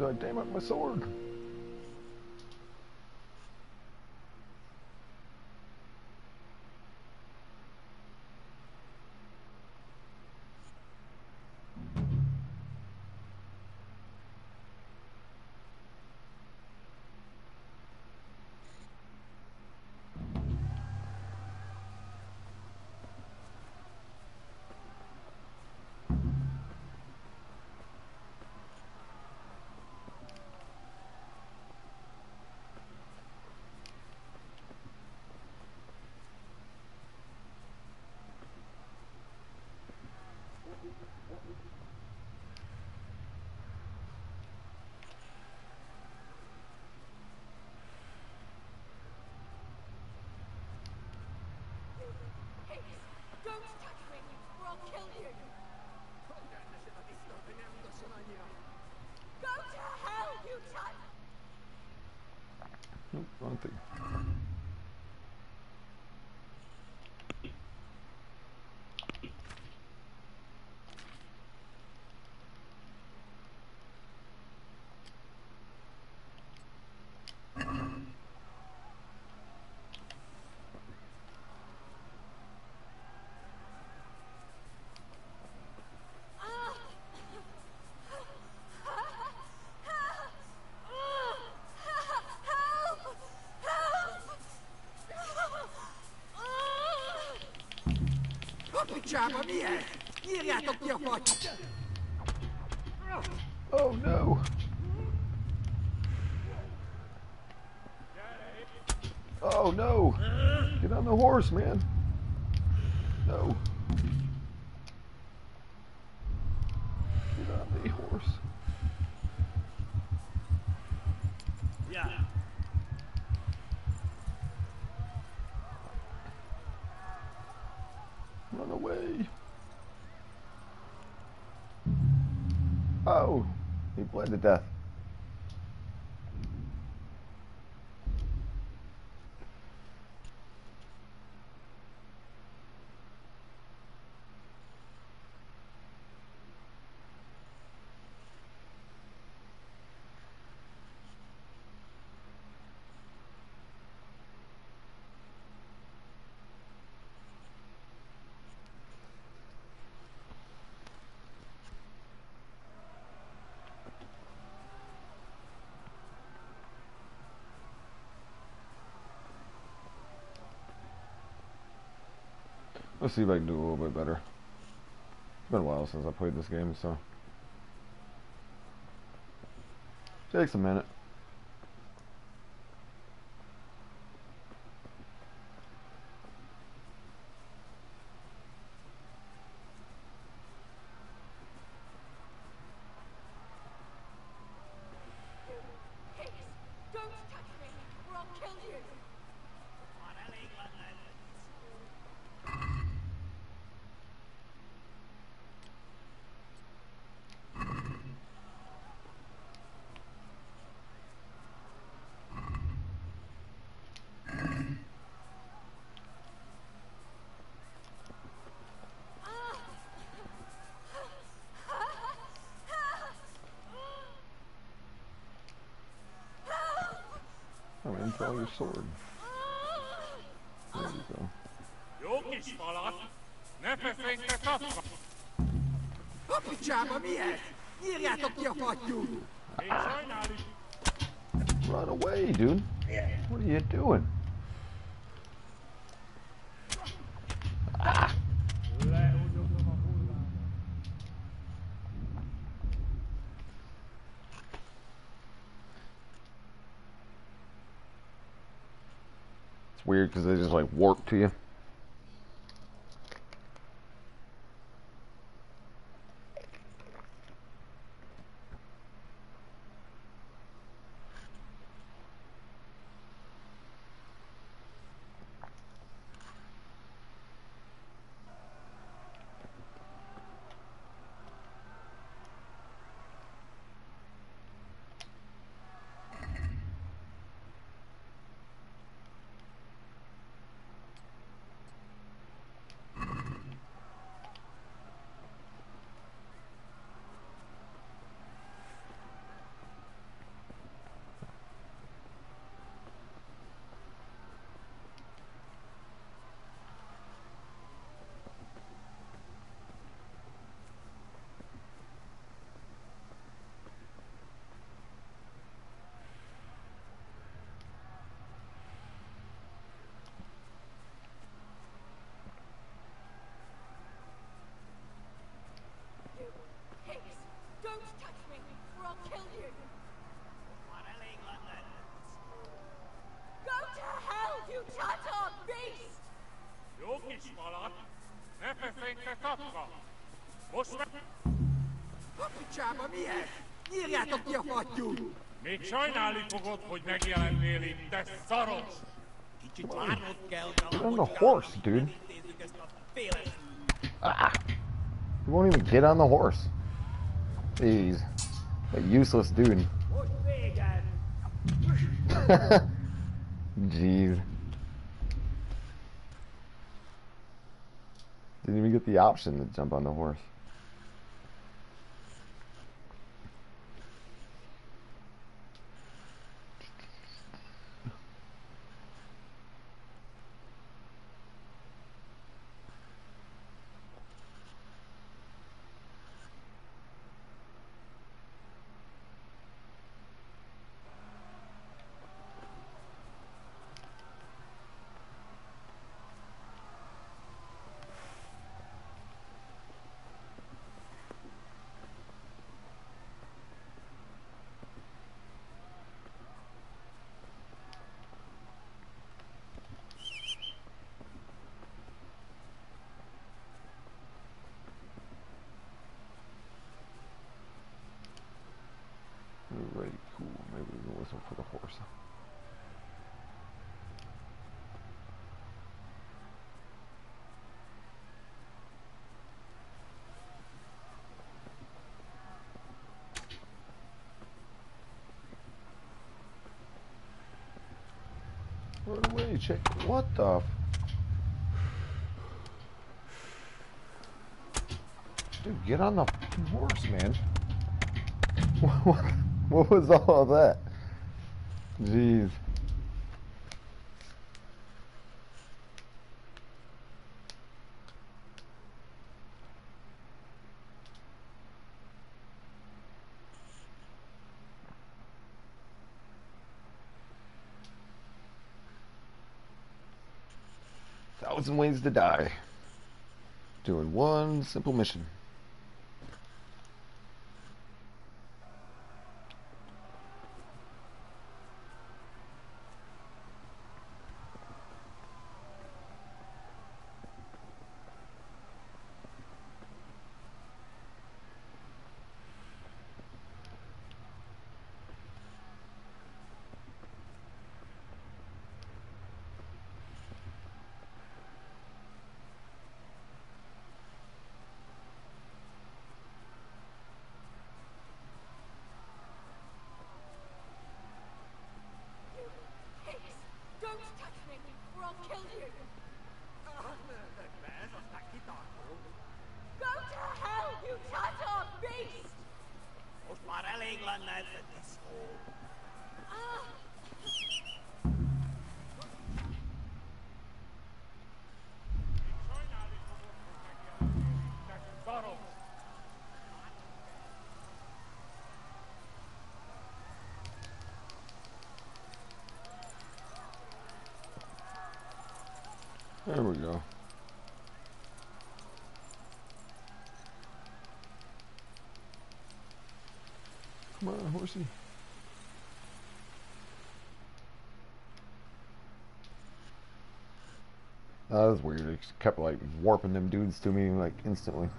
like, damn it, my sword. Írjátok ki a! Oh no! Oh no! Get on the horse, man! Let's see if I can do a little bit better. It's been a while since I played this game, so. Takes a minute. Don't touch me, or I'll kill you! I mean, draw your sword. There you go. Jokies, Fallout. Never think that up. Apicsába miért? Írjátok ki a fattyút! Run away, dude. What are you doing? Ah. It's weird because they just like warp to you. Hicks, don't touch me, or I'll kill you! Go to hell, you Tatar beast! Jokies, Fallout. Never think that up. Most Apicsába miért? Írjátok ki a fattyút! Még sajnálni fogod, hogy megjelennél itt, te szaros! Kicsit várnod kell, Get on the horse, dude. Ah. You won't even get on the horse. Jeez. A useless dude. Jeez. Didn't even get the option to jump on the horse. Alrighty, cool. Maybe we can whistle for the horse. Chick. What the? Dude, get on the horse, man. What, what was all of that? Jeez. and ways to die. Doing one simple mission. Come on, horsey. That was weird. It kept like warping them dudes to me like instantly.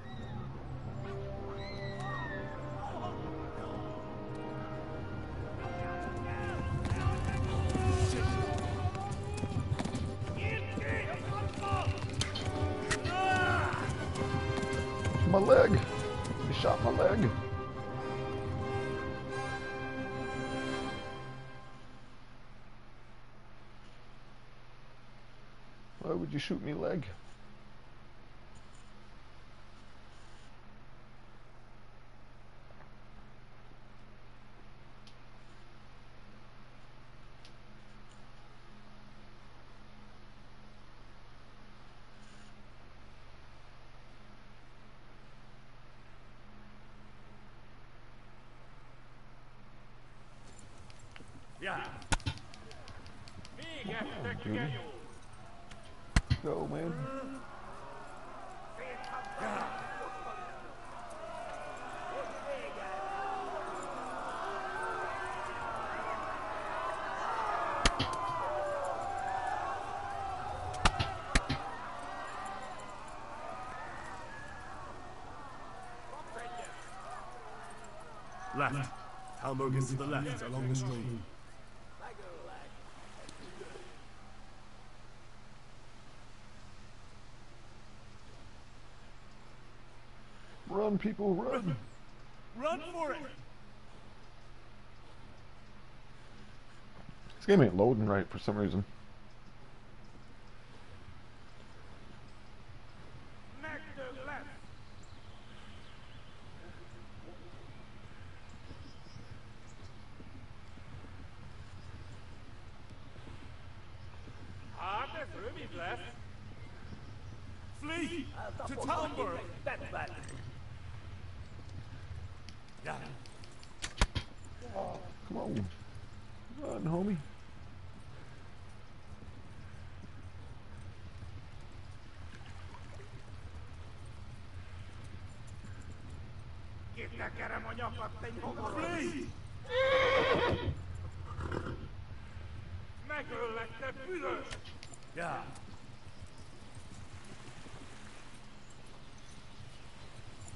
Left. Halmog is to the left, along the stream. Run, people, run! Run for it! This game ain't loading right for some reason. Flee! To Talmberg! Yeah. Come on. Run, homie. Flee! Megöllek, te büdös! Yeah.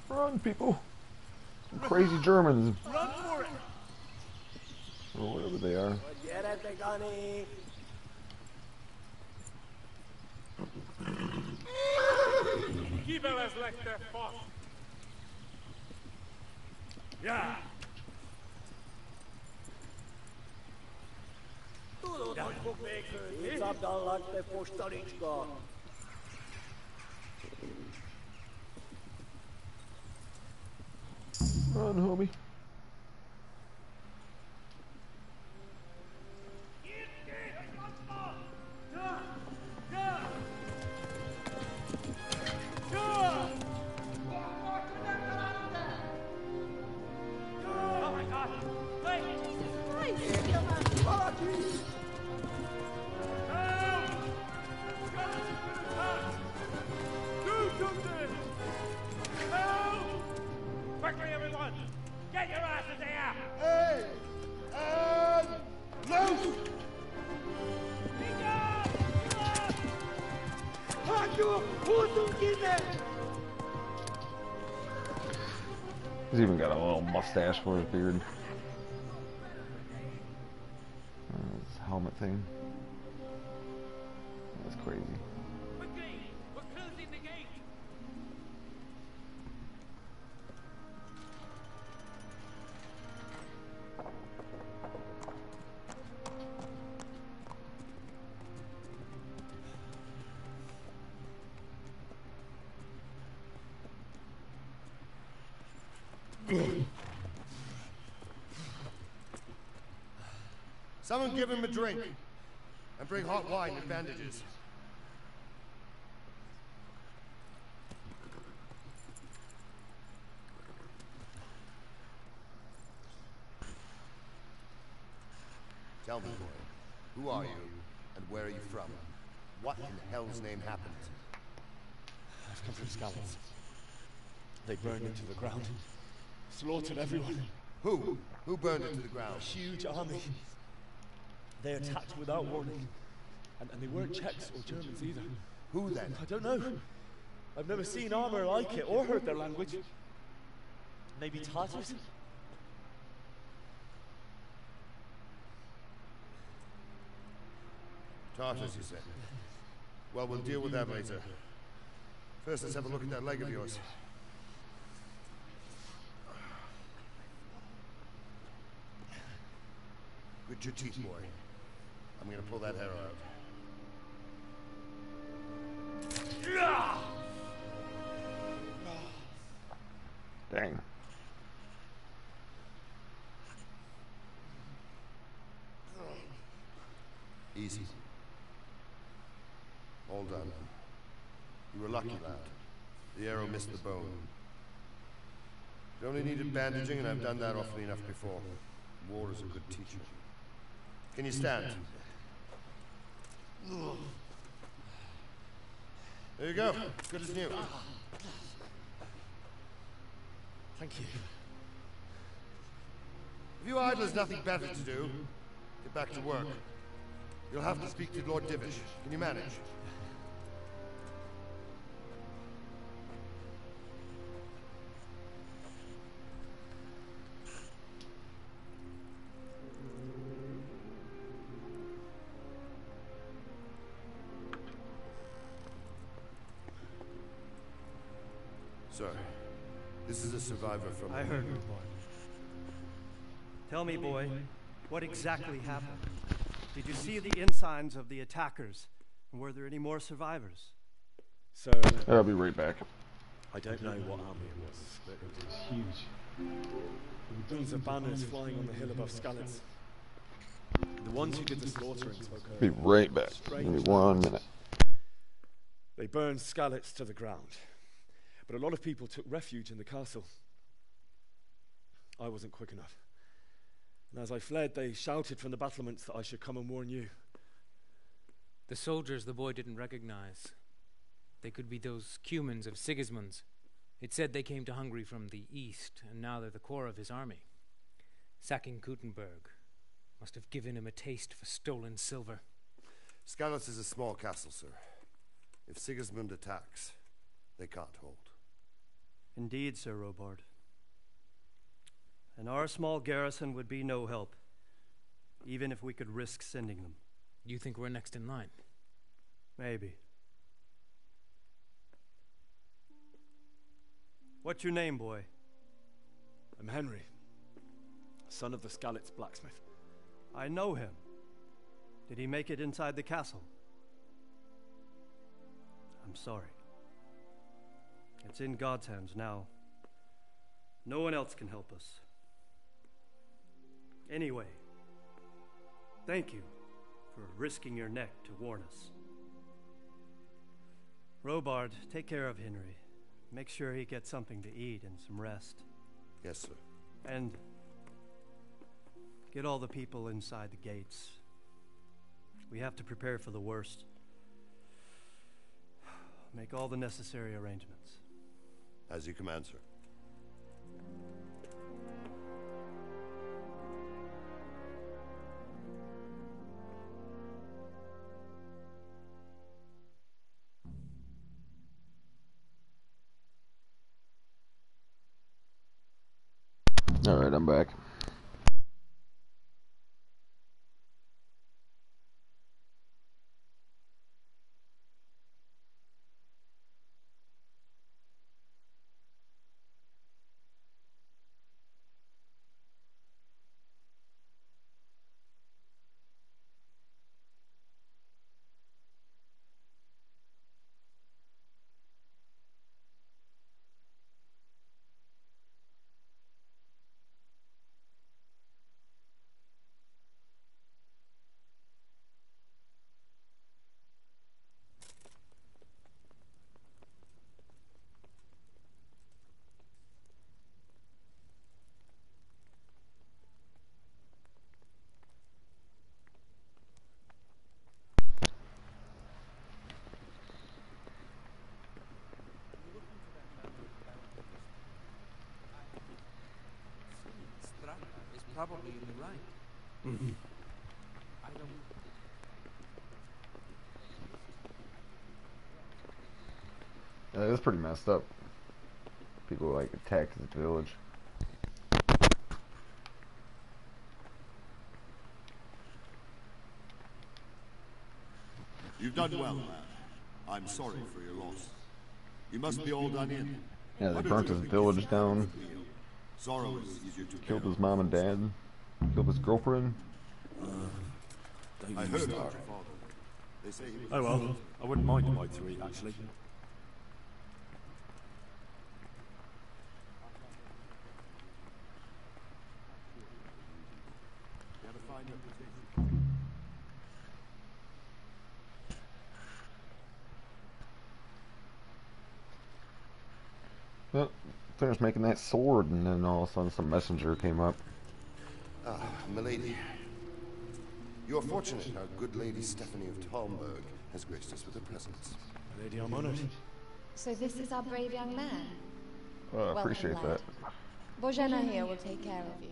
Run, people! Some crazy Germans, Run for it! or whatever they are. Gyere, Gani! Kivelezlek, te fasz! Yeah. Tudod, hogy fog végződni? Kétszabdallak, te postalicska! Run, homie. Mustache for his beard. Someone give him a drink. And bring hot wine and bandages. Tell me, boy, who are you, and where are you from? What in hell's name happened? I've come from Skalitz. They burned it to the ground. Slaughtered everyone. Who? Who burned it to the ground? A huge army. They attacked without warning. And, and they weren't Czechs or Germans either. Who then? I don't know. I've never seen armor like it or heard their language. Maybe Tartars? Tartars, you said. Well, we'll deal with that later. First, let's have a look at that leg of yours. Grit your teeth, boy. I'm gonna pull that hair out. Dang. Easy. All done. You were lucky, lad. The arrow missed the bone. It only needed bandaging, and I've done that often enough before. War is a good teacher. Can you stand? There you go. Good as new. Thank you. If you idlers nothing better to do, get back to work. You'll have to speak to Lord Divish. Can you manage? This is a survivor from... I heard report. Tell me, boy, what exactly happened? Did you see the ensigns of the attackers? And were there any more survivors? So. I'll be right back. I don't know what army it was, but it was huge. There were tons of banners flying on the hill above Skalitz. The ones who did the slaughtering spoke a Be right back. Give me one minute. They burned Skalitz to the ground, but a lot of people took refuge in the castle. I wasn't quick enough. And as I fled, they shouted from the battlements that I should come and warn you. The soldiers the boy didn't recognize. They could be those Cumans of Sigismund's. It said they came to Hungary from the east, and now they're the core of his army. Sacking Kuttenberg must have given him a taste for stolen silver. Skalitz is a small castle, sir. If Sigismund attacks, they can't hold. Indeed, Sir Robard. And our small garrison would be no help, even if we could risk sending them. You think we're next in line? Maybe. What's your name, boy? I'm Henry, son of the Skalitz blacksmith. I know him. Did he make it inside the castle? I'm sorry. It's in God's hands now. No one else can help us. Anyway, thank you for risking your neck to warn us. Robard, take care of Henry. Make sure he gets something to eat and some rest. Yes, sir. And get all the people inside the gates. We have to prepare for the worst. Make all the necessary arrangements. As you command, sir. Alright, I'm back. Pretty messed up. People like attacked this village. You've done well, lad. I'm sorry for your loss. You must be all done in. Yeah, they burnt his village down. Sorrow is easier to Killed his mom and dad. Killed his girlfriend. Uh, I heard about your father. They say he was Oh well, I wouldn't mind a bite to eat, actually. Making that sword, and then all of a sudden some messenger came up. Ah, milady. You are fortunate our good lady Stephanie of Talmberg has graced us with her presence. Lady, I'm honored. So this is our brave young man. Well, I Welcome, appreciate that. Bojana here will take care of you.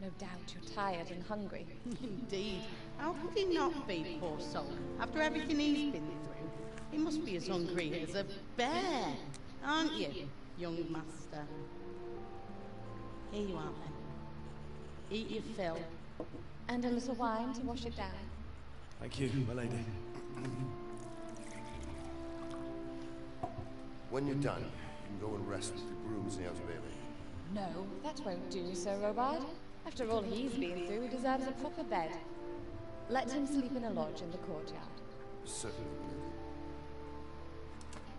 No doubt you're tired and hungry. Indeed. How could he not be, poor soul? After everything he's been through, he must be as hungry as a bear, aren't you, young master? Here you are then. Eat your fill. And a little wine to wash it down. Thank you, my lady. When you're done, you can go and rest with the grooms in the outer bailey. No, that won't do, Sir Robard. After all he's been through, he deserves a proper bed. Let him sleep in a lodge in the courtyard. Certainly, milady.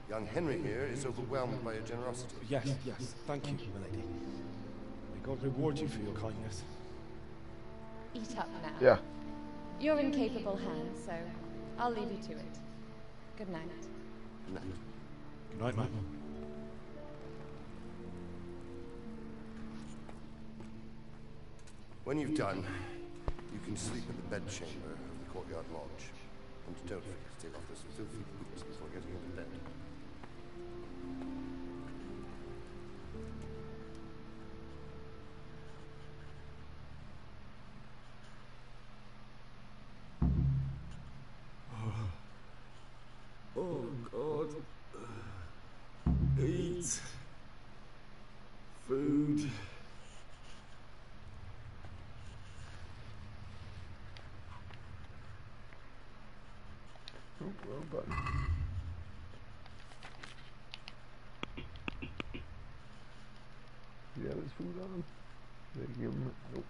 Young Henry here is overwhelmed by your generosity. Yes, yes, thank you, my lady. May God reward you for your kindness. Eat up now. Yeah. You're in capable hands, so I'll leave you to it. Good night. Good night. Good night, ma'am. When you've done, you can sleep in the bedchamber of the courtyard lodge. And don't forget to take off those filthy boots before getting into bed. God. Eat. Food. Oh, wrong button. Did he have his food on? Did they give him? Nope.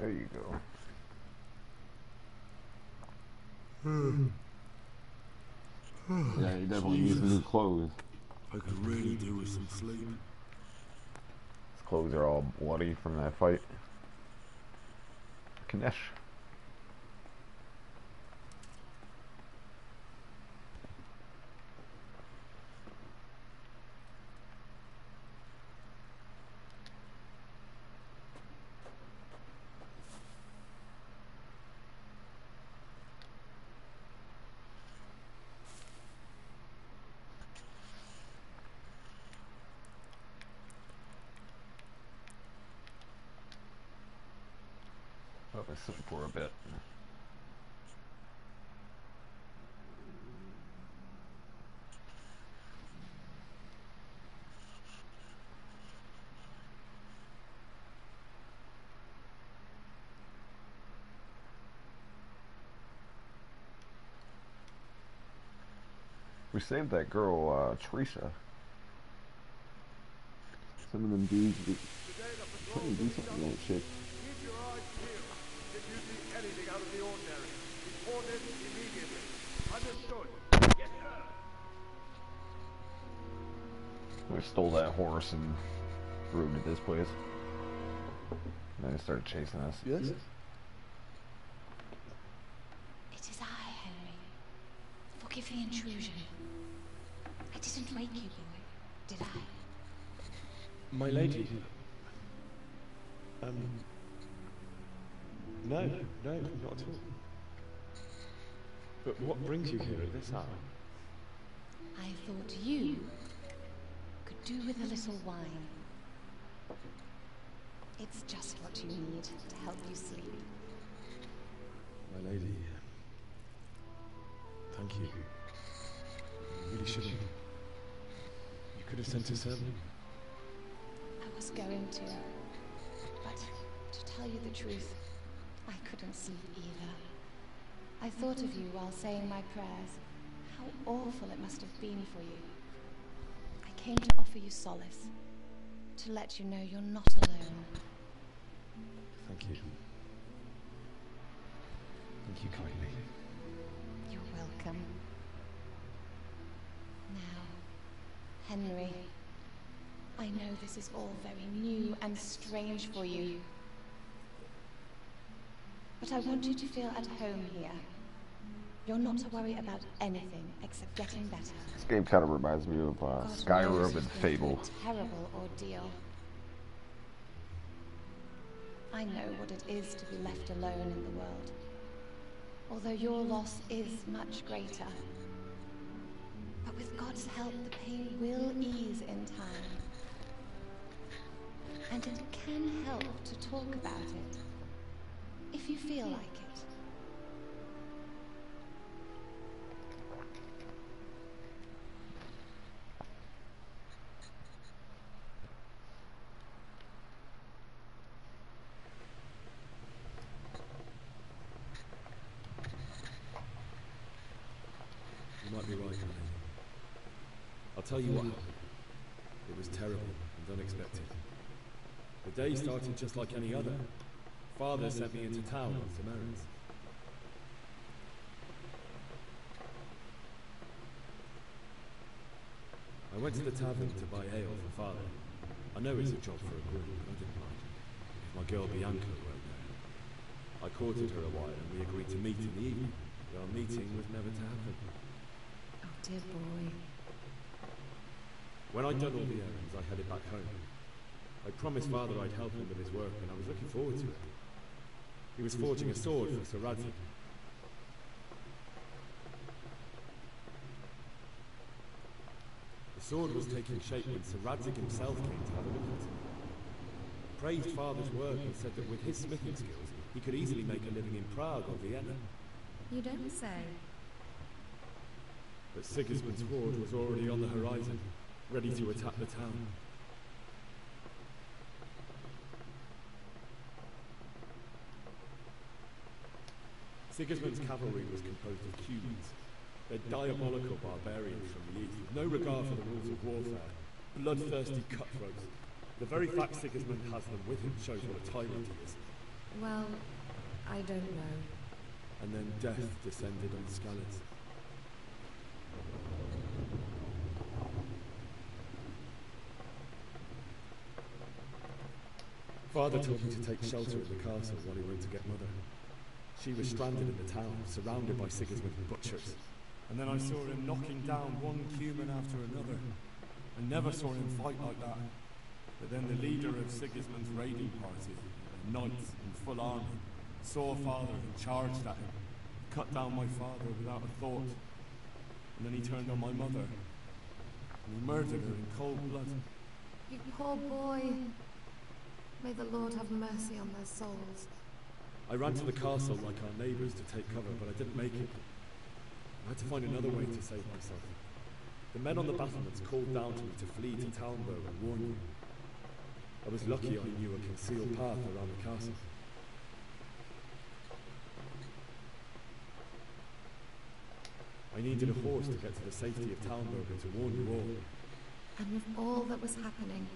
There you go. Hmm. Yeah, you definitely need some new clothes. I could really do with some sleep. His clothes are all bloody from that fight. Kunesh. For a bit. We saved that girl, uh, Teresa. Some of them dudes be do something to that chick. We stole that horse and rode to this place. And then they started chasing us. Yes? It is I, Henry. Forgive the intrusion. I didn't wake you, boy, did I? My lady. Um. No, no, not at all. But what brings you here at this hour? I thought you could do with a little wine. It's just what you need to help you sleep. My lady. Thank you. You really shouldn't. You could have sent a servant. I was going to, but to tell you the truth, I couldn't sleep either. I thought of you while saying my prayers. How awful it must have been for you. I came to offer you solace, to let you know you're not alone. Thank you. Thank you kindly. You're welcome. Now, Henry, I know this is all very new and strange for you. But I want you to feel at home here. You're not to worry about anything except getting better. This game kind of reminds me of uh, Skyrim and Fable. a terrible ordeal. I know what it is to be left alone in the world. Although your loss is much greater. But with God's help, the pain will ease in time. And it can help to talk about it. If you feel like it. Tell you what happened. It was terrible and unexpected. The day started just like any other. Father sent me into town on some errands. I went to the tavern to buy ale for father. I know it's a job for a groom, but I didn't mind. If my girl Bianca weren't there. I courted her a while and we agreed to meet in the evening, but our meeting was never to happen. Oh, dear boy. When I'd done all the errands, I headed back home. I promised father I'd help him with his work, and I was looking forward to it. He was forging a sword for Sir Radzig. The sword was taking shape when Sir Radzig himself came to have a look at it. Praised father's work and said that with his smithing skills, he could easily make a living in Prague or Vienna. You don't say. But Sigismund's horde was already on the horizon, ready to attack the town. Sigismund's cavalry was composed of Cumans. They're diabolical barbarians from the east, with no regard for the rules of warfare, bloodthirsty cutthroats. The very fact Sigismund has them with him shows what a tyrant he is. Well, I don't know. And then death descended on Skalitz. Father told me to take shelter in the castle while he went to get mother. She was stranded in the town, surrounded by Sigismund's butchers. And then I saw him knocking down one Cuman after another. I never saw him fight like that. But then the leader of Sigismund's raiding party, knights in full armor, saw father and charged at him, cut down my father without a thought. And then he turned on my mother, and he murdered her in cold blood. You poor boy. May the Lord have mercy on their souls. I ran to the castle like our neighbours to take cover, but I didn't make it. I had to find another way to save myself. The men on the battlements called down to me to flee to Talmberg and warn you. I was lucky I knew a concealed path around the castle. I needed a horse to get to the safety of Talmberg and to warn you all. And with all that was happening,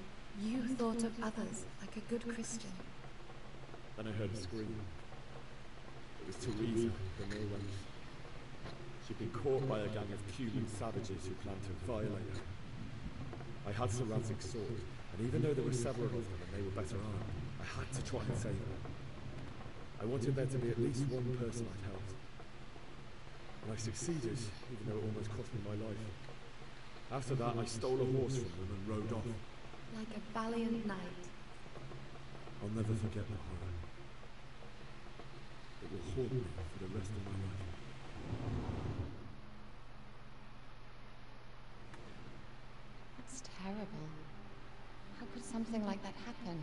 you thought of others like a good Christian. Then I heard a scream. It was Teresa, the mill wench. She'd been caught by a gang of Cuman savages who planned to violate her. I had Sir Radzig's sword, and even though there were several of them and they were better armed, I had to try and save her. I wanted there to be at least one person I'd helped. And I succeeded, even though it almost cost me my life. After that, I stole a horse from them and rode off. Like a valiant knight. I'll never forget the horror. It will haunt me for the rest of my life. That's terrible. How could something like that happen?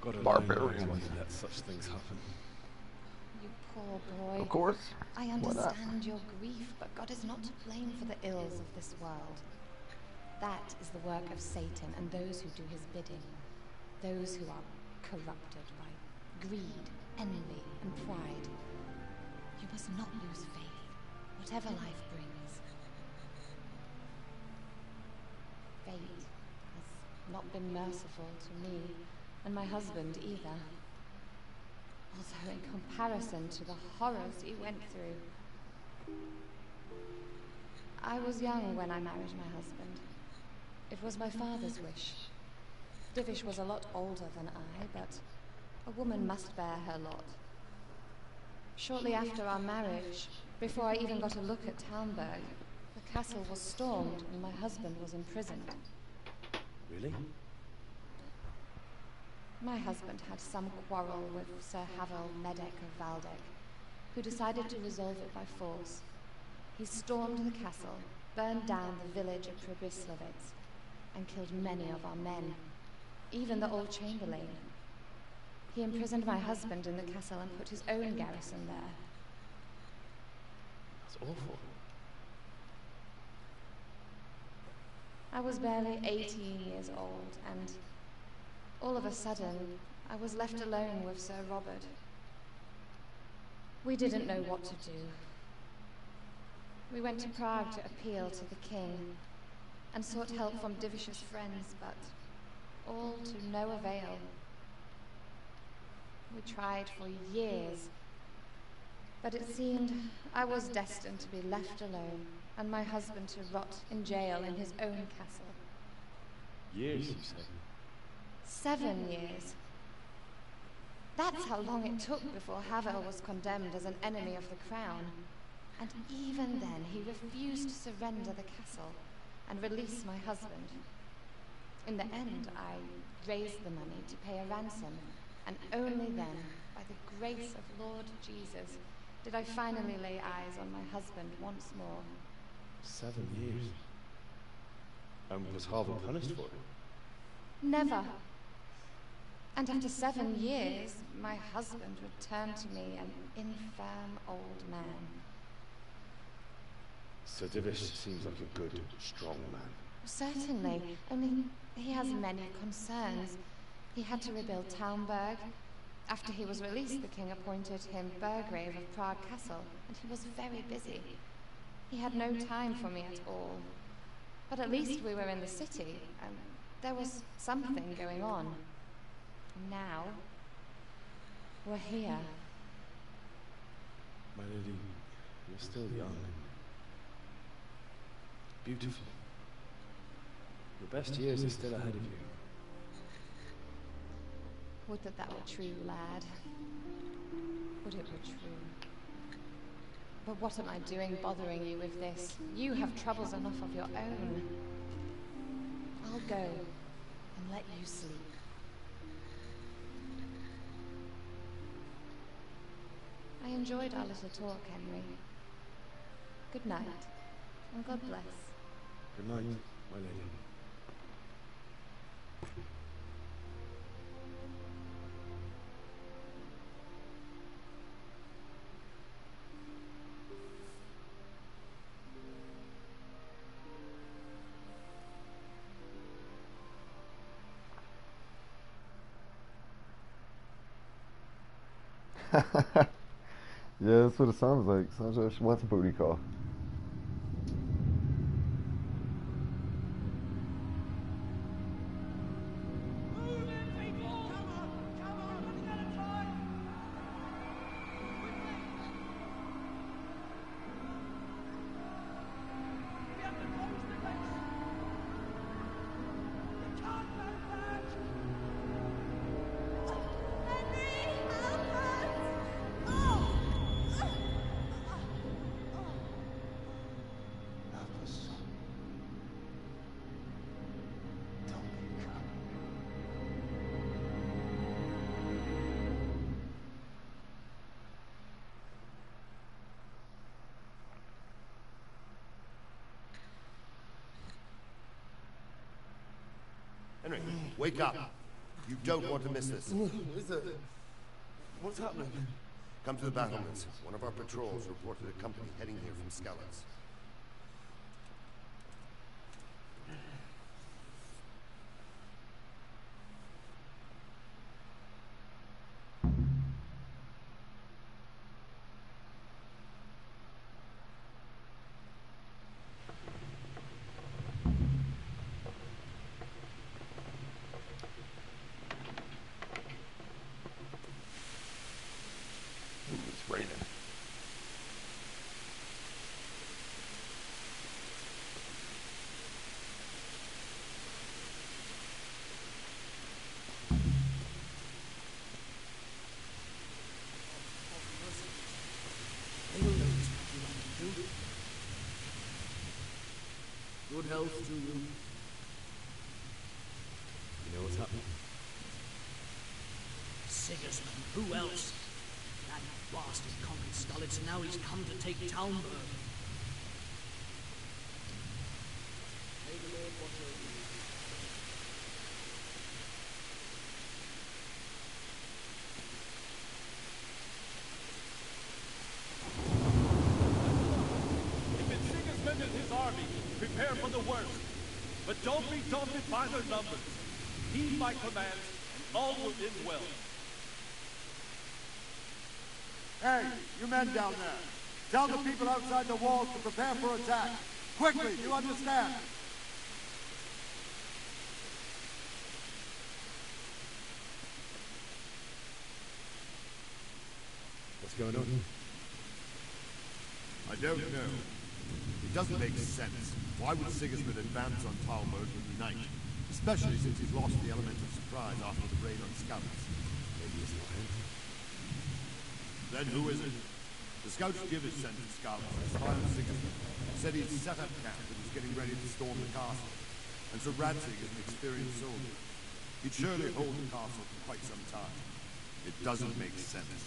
God alone Barbarian. knows why he let such things happen. You poor boy. Of course. I understand your grief, but God is not to blame for the ills of this world. That is the work of Satan and those who do his bidding. Those who are corrupted by greed, envy, and pride. You must not lose faith, whatever life brings. Fate has not been merciful to me, and my husband either. Although in comparison to the horrors he went through. I was young when I married my husband. It was my father's wish. Divish was a lot older than I, but a woman must bear her lot. Shortly after our marriage, before I even got a look at Talmberg, the castle was stormed and my husband was imprisoned. Really? My husband had some quarrel with Sir Havel Medek of Valdek, who decided to resolve it by force. He stormed the castle, burned down the village of Pribyslavitz, and killed many of our men, even the old chamberlain. He imprisoned my husband in the castle and put his own garrison there. That's awful. I was barely 18 years old, and all of a sudden, I was left alone with Sir Robard. We didn't know what to do. We went to Prague to appeal to the king and sought help from Divish's friends, but all to no avail. We tried for years, but it seemed I was destined to be left alone and my husband to rot in jail in his own castle. Years, you say? Seven years. That's how long it took before Havel was condemned as an enemy of the crown. And even then, he refused to surrender the castle and release my husband. In the end, I raised the money to pay a ransom, and only then, by the grace of Lord Jesus, did I finally lay eyes on my husband once more. Seven years. And was Havel punished for it? Never. And after seven years, my husband returned to me an infirm old man. Sir Divish seems like a good, strong man. Certainly, only he has many concerns. He had to rebuild Talmberg. After he was released, the king appointed him Burgrave of Prague Castle, and he was very busy. He had no time for me at all. But at least we were in the city, and there was something going on. Now, we're here. My lady, you're still young. Beautiful. Your best years are still ahead of you. Would that that were true, lad. Would it were true. But what am I doing bothering you with this? You have troubles enough of your own. I'll go and let you sleep. I enjoyed our little talk, Henry. Good night, and God bless. Kemarin malam ini. yeah, that's what it sounds like. Sounds like she wants a booty call. Miss this. Is it? What's happening? Come to the battlements. One of our patrols reported a company heading here from Skalitz. You. Know what's happening? Sigismund, who else? That bastard conquered Skalitz and now he's come to take Talmberg. If it's Sigismund and his army, prepare for the worst. But don't be daunted by their numbers. Heed my commands, and all will end well. Hey, you men down there. Tell the people outside the walls to prepare for attack. Quickly, you understand? What's going on? I don't know. It doesn't make sense. Why would Sigismund advance on Talmberg in the night? Especially since he's lost the element of surprise after the raid on scouts. Maybe it's not him. Then who is it? The scouts Gibbs sent to Skalitz to spy on Sigismund. Said he'd set up camp and was getting ready to storm the castle. And Sir Radzig is an experienced soldier. He'd surely hold the castle for quite some time. It doesn't make sense.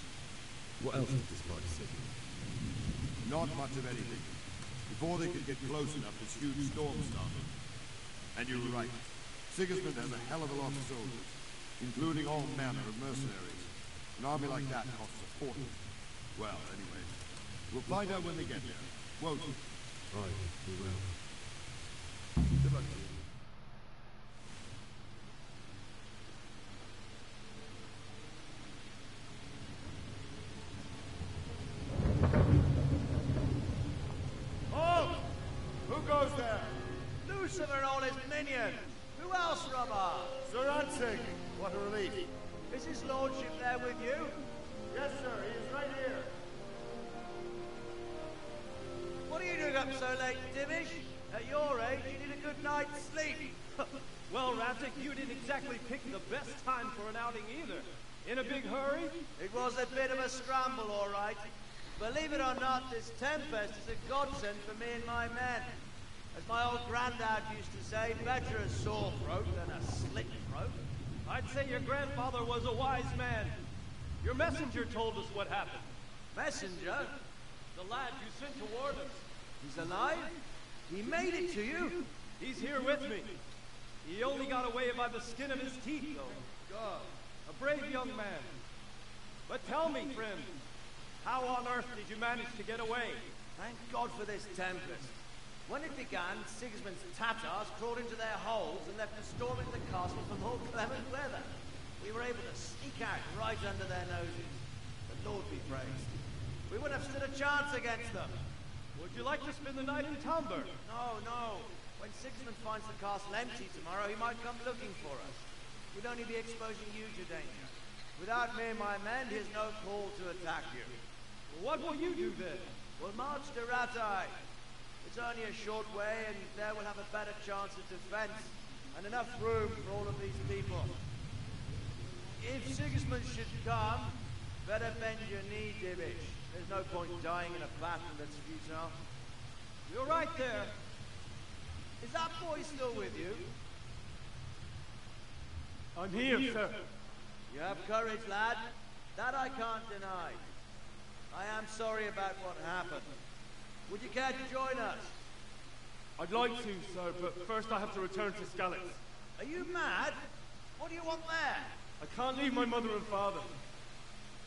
What else did this party say? Not much of anything. Before they could get close enough, this huge storm started. And you were right. Sigismund has a hell of a lot of soldiers, including all manner of mercenaries. An army like that costs a fortune. Well, anyway, we'll find out when they get there, won't we? Right, we will. All right. Believe it or not, this tempest is a godsend for me and my men. As my old granddad used to say, better a sore throat than a slit throat. I'd say your grandfather was a wise man. Your messenger told us what happened. Messenger? The lad you sent toward us. He's alive? He made it to you? He's here with me. He only got away by the skin of his teeth, though. God, a brave young man. But tell me, friend, how on earth did you manage to get away? Thank God for this tempest. When it began, Sigismund's Tatars crawled into their holes and left us storming the castle for more clement weather. We were able to sneak out right under their noses. The Lord be praised. We wouldn't have stood a chance against them. Would you like to spend the night in Talmberg? No, no. When Sigismund finds the castle empty tomorrow, he might come looking for us. We'd only be exposing you to danger. Without me and my men, he has no call to attack you. What will you do then? We'll march to Rattay. It's only a short way, and there we'll have a better chance of defense and enough room for all of these people. If Sigismund should come, better bend your knee, Divish. There's no point dying in a battle that's futile. You're right there. Is that boy still with you? I'm here, sir. You have courage, lad. That I can't deny. I am sorry about what happened. Would you care to join us? I'd like to, sir, but first I have to return to Skalitz. Are you mad? What do you want there? I can't leave my mother and father.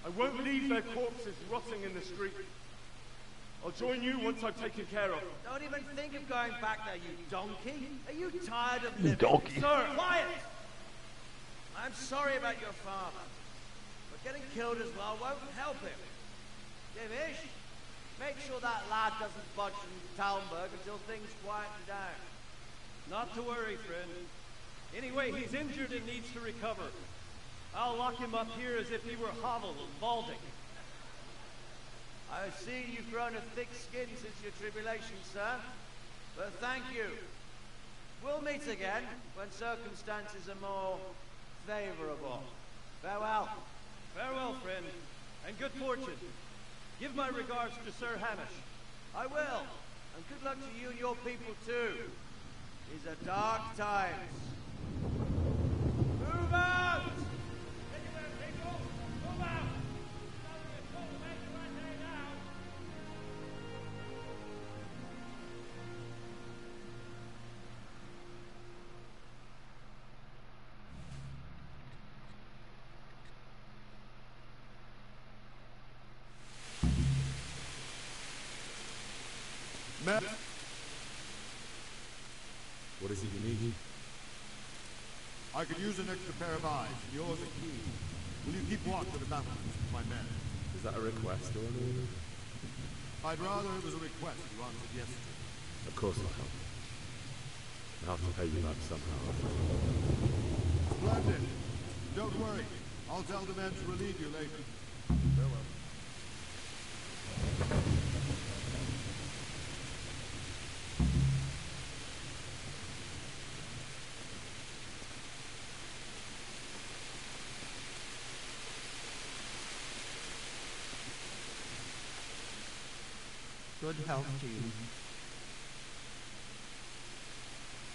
I won't leave their corpses rotting in the street. I'll join you once I've taken care of them. Don't even think of going back there, you donkey. Are you tired of living? Donkey. Sir, quiet! I'm sorry about your father, but getting killed as well won't help him. Divish, make sure that lad doesn't budge from Talmberg until things quieten down. Not to worry, friend. Anyway, he's injured and needs to recover. I'll lock him up here as if he were hobbled and balding. I've seen you've grown a thick skin since your tribulation, sir. But thank you. We'll meet again when circumstances are more favorable. Farewell. Farewell, friend, and good fortune. Give my regards to Sir Hanush. I will. And good luck to you and your people, too. These are dark times. Move out! Matt, What is it you need? I could use an extra pair of eyes, and yours are keen. Will you keep watch of the with my men? Is that a request or an order? I'd rather it was a request you answered yesterday. Of course I'll help. I'll have to pay you back somehow. Splendid. Don't worry. I'll tell the men to relieve you later. Good health to you.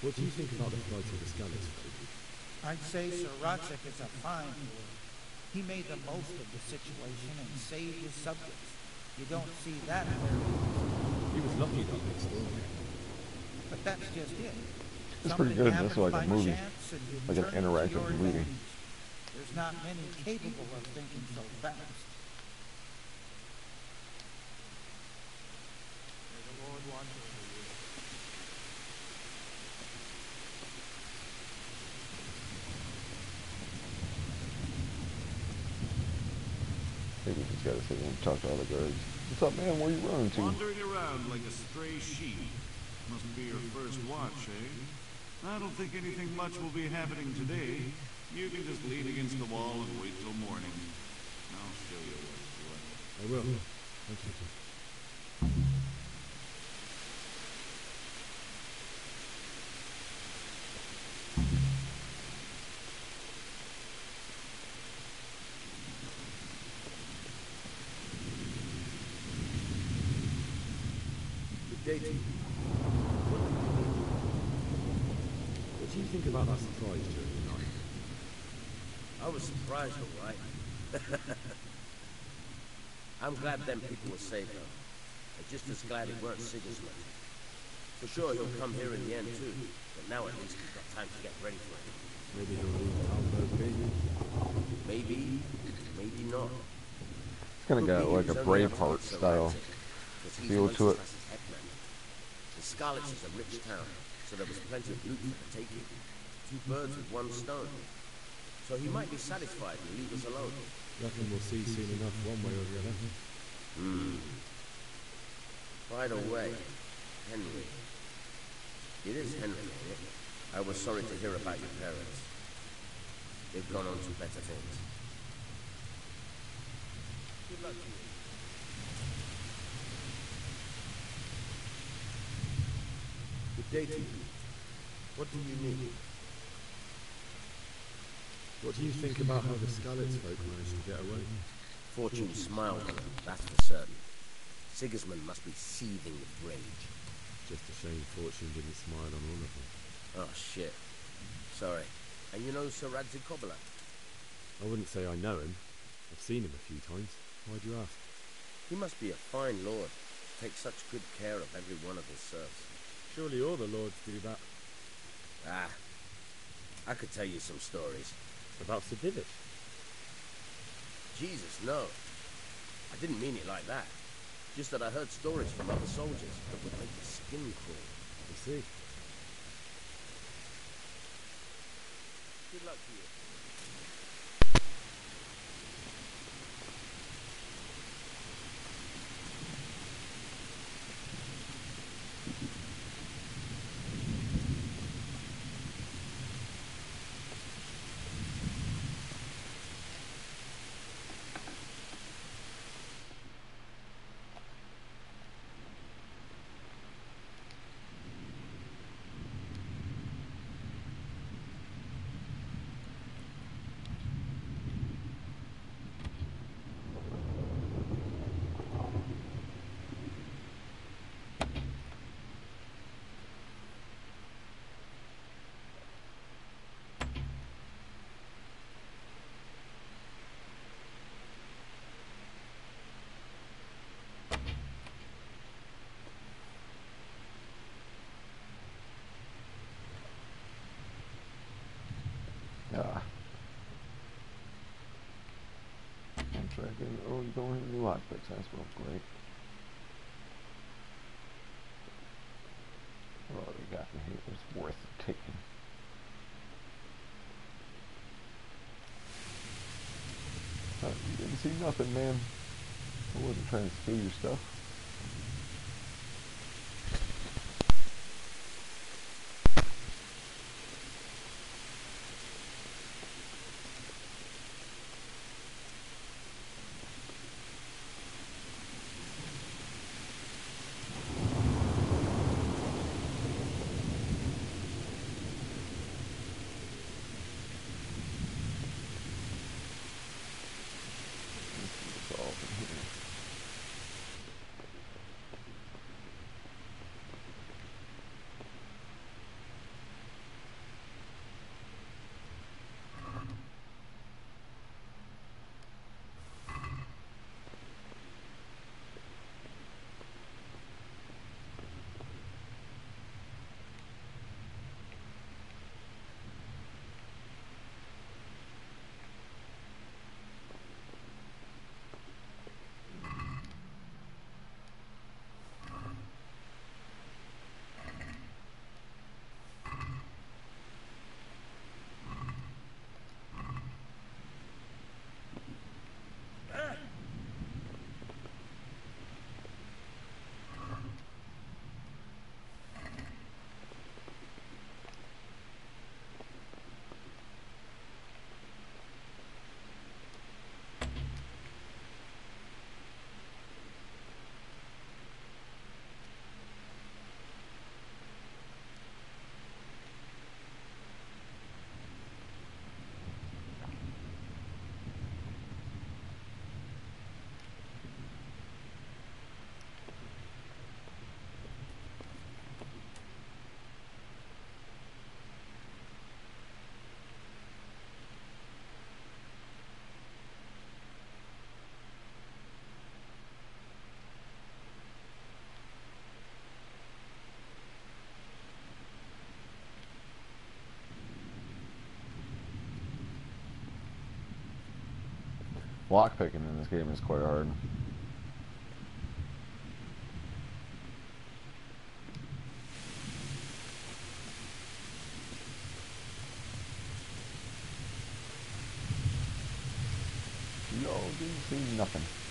What do you think about the plight of the Skalitz folk? I'd say Sir Radzig is a fine lord. He made the most of the situation and saved his subjects. You don't see that very often. He was lucky that they stormed. But that's just it. It's pretty good. happens That's like a movie. chance and you Like an turn it to interactive movie. There's not many capable of thinking so fast. May the Lord watch over you. Maybe we just gotta and talk to all the guards. What's up, man? Where you running to? Wandering around like a stray sheep. Must be your first watch, eh? I don't think anything much will be happening today. You can just lean against the wall and wait till morning. I'll show you what's what. I will. Thank you. Surprised, all right. I'm glad them people were saved, though. I'm just as glad it weren't Sigismund. For sure, he'll come here in the end, too. But now at least he's got time to get ready for it. Maybe he'll leave Talmberg baby. Maybe, maybe not. It's kind of Could got like a was only after Braveheart style Radzig, 'cause he's feel to it. The Skalitz is a rich town, so there was plenty of loot for the taking. Two birds with one stone. So he might be satisfied and leave us alone. Reckon we'll see soon enough, one way or the other. Hmm. By the way, Henry. It is Henry? I was sorry to hear about your parents. They've gone on to better things. Good luck to you. Good day to you. What do you need? What do you think about how the Skalitz folk managed to get away? Fortune smiled on them, that's for certain. Sigismund must be seething with rage. Just a shame Fortune didn't smile on all of them. Oh, shit. Sorry. And you know Sir Radzig Kobyla? I wouldn't say I know him. I've seen him a few times. Why'd you ask? He must be a fine lord. Takes such good care of every one of his serfs. Surely all the lords do that. Ah. I could tell you some stories. About Sir Divish? Jesus, no. I didn't mean it like that. Just that I heard stories from other soldiers that would make your skin crawl. I see. Good luck to you. Yeah. I'm tracking. Oh, you don't have any lockpicks. That's well great. What we got in is worth taking. Uh, you didn't see nothing, man. I wasn't trying to steal your stuff. Lockpicking in this game is quite hard. Yo. See nothing.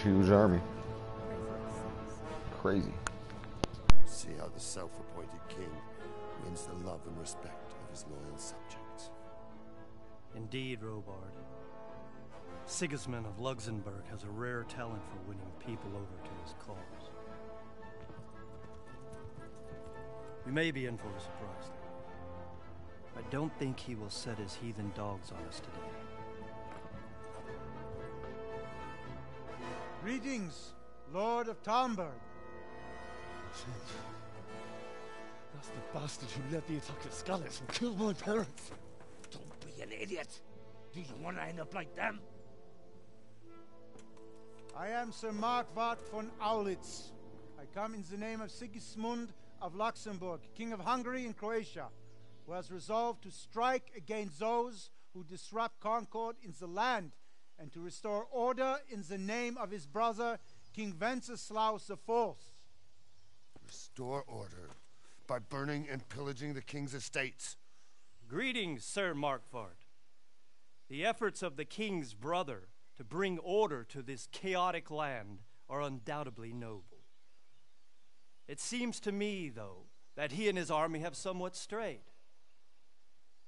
Huge, huge, huge army. Crazy. See how the self-appointed king wins the love and respect of his loyal subjects. Indeed, Robard. Sigismund of Luxembourg has a rare talent for winning people over to his cause. We may be in for a surprise. I don't think he will set his heathen dogs on us today. Greetings, Lord of Talmberg. That's the bastard who led the attack at Skalitz and killed my parents. Don't be an idiot! Do you want to end up like them? I am Sir Markvart von Aulitz. I come in the name of Sigismund of Luxembourg, King of Hungary and Croatia, who has resolved to strike against those who disrupt concord in the land and to restore order in the name of his brother, King Wenceslaus IV. Restore order by burning and pillaging the king's estates. Greetings, Sir Markvart. The efforts of the king's brother to bring order to this chaotic land are undoubtedly noble. It seems to me, though, that he and his army have somewhat strayed.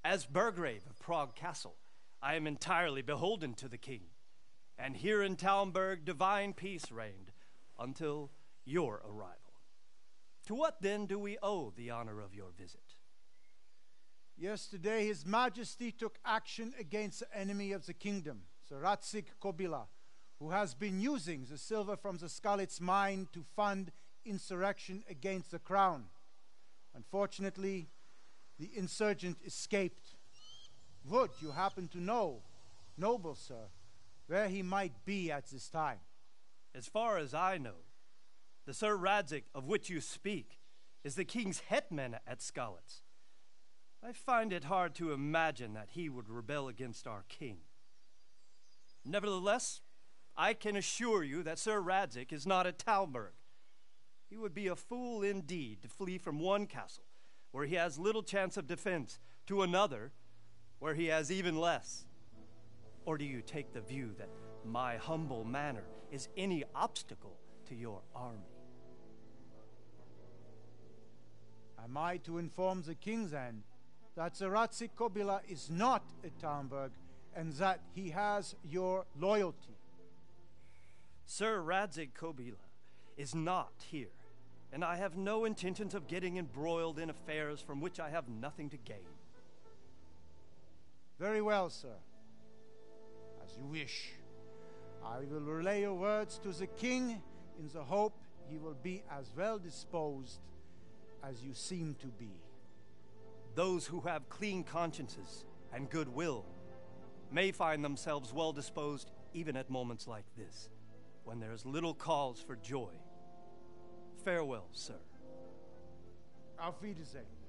As Burgrave of Prague Castle, I am entirely beholden to the king, and here in Talmberg divine peace reigned until your arrival. To what then do we owe the honor of your visit? Yesterday, His Majesty took action against the enemy of the kingdom, Sir Radzig Kobyla, who has been using the silver from the Skalitz mine to fund insurrection against the crown. Unfortunately, the insurgent escaped. Would you happen to know, noble sir, where he might be at this time? As far as I know, the Sir Radzig of which you speak is the king's hetman at Skalitz. I find it hard to imagine that he would rebel against our king. Nevertheless, I can assure you that Sir Radzig is not at Talmberg. He would be a fool indeed to flee from one castle where he has little chance of defense to another where he has even less. Or do you take the view that my humble manner is any obstacle to your army? Am I to inform the king then that Sir Radzig Kobyla is not at Talmberg and that he has your loyalty? Sir Radzig Kobyla is not here, and I have no intentions of getting embroiled in affairs from which I have nothing to gain. Very well, sir. As you wish. I will relay your words to the king in the hope he will be as well disposed as you seem to be. Those who have clean consciences and goodwill may find themselves well disposed even at moments like this, when there is little cause for joy. Farewell, sir. Auf Wiedersehen.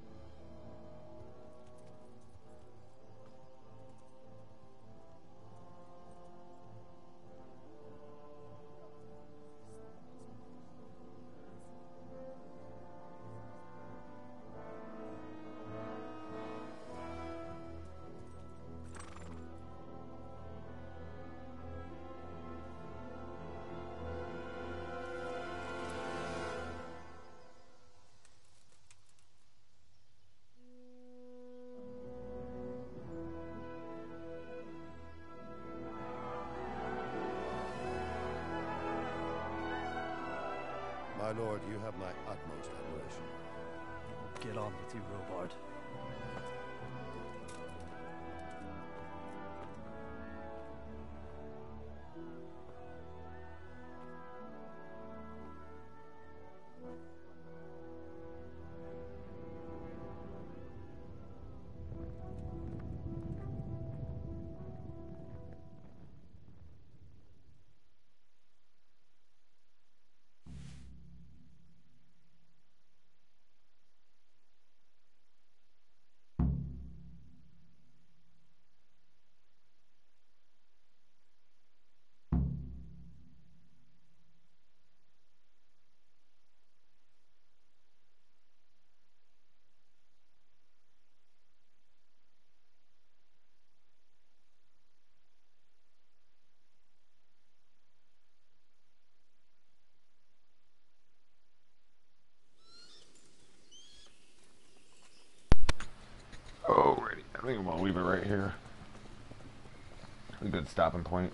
Good stopping point.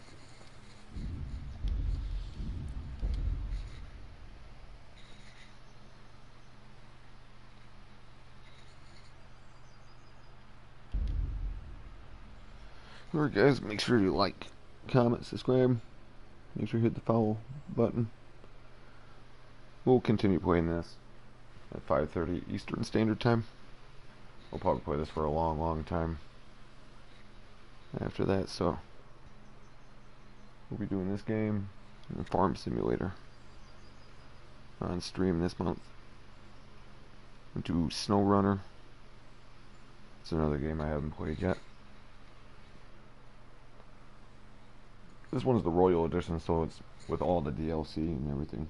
Alright guys, make sure you like, comment, subscribe. Make sure you hit the follow button. We'll continue playing this at 5.30 Eastern Standard Time. We'll probably play this for a long, long time after that, so we'll be doing this game and Farm Simulator on stream this month. We'll do Snow Runner. It's another game I haven't played yet. This one is the Royal Edition, so it's with all the DLC and everything.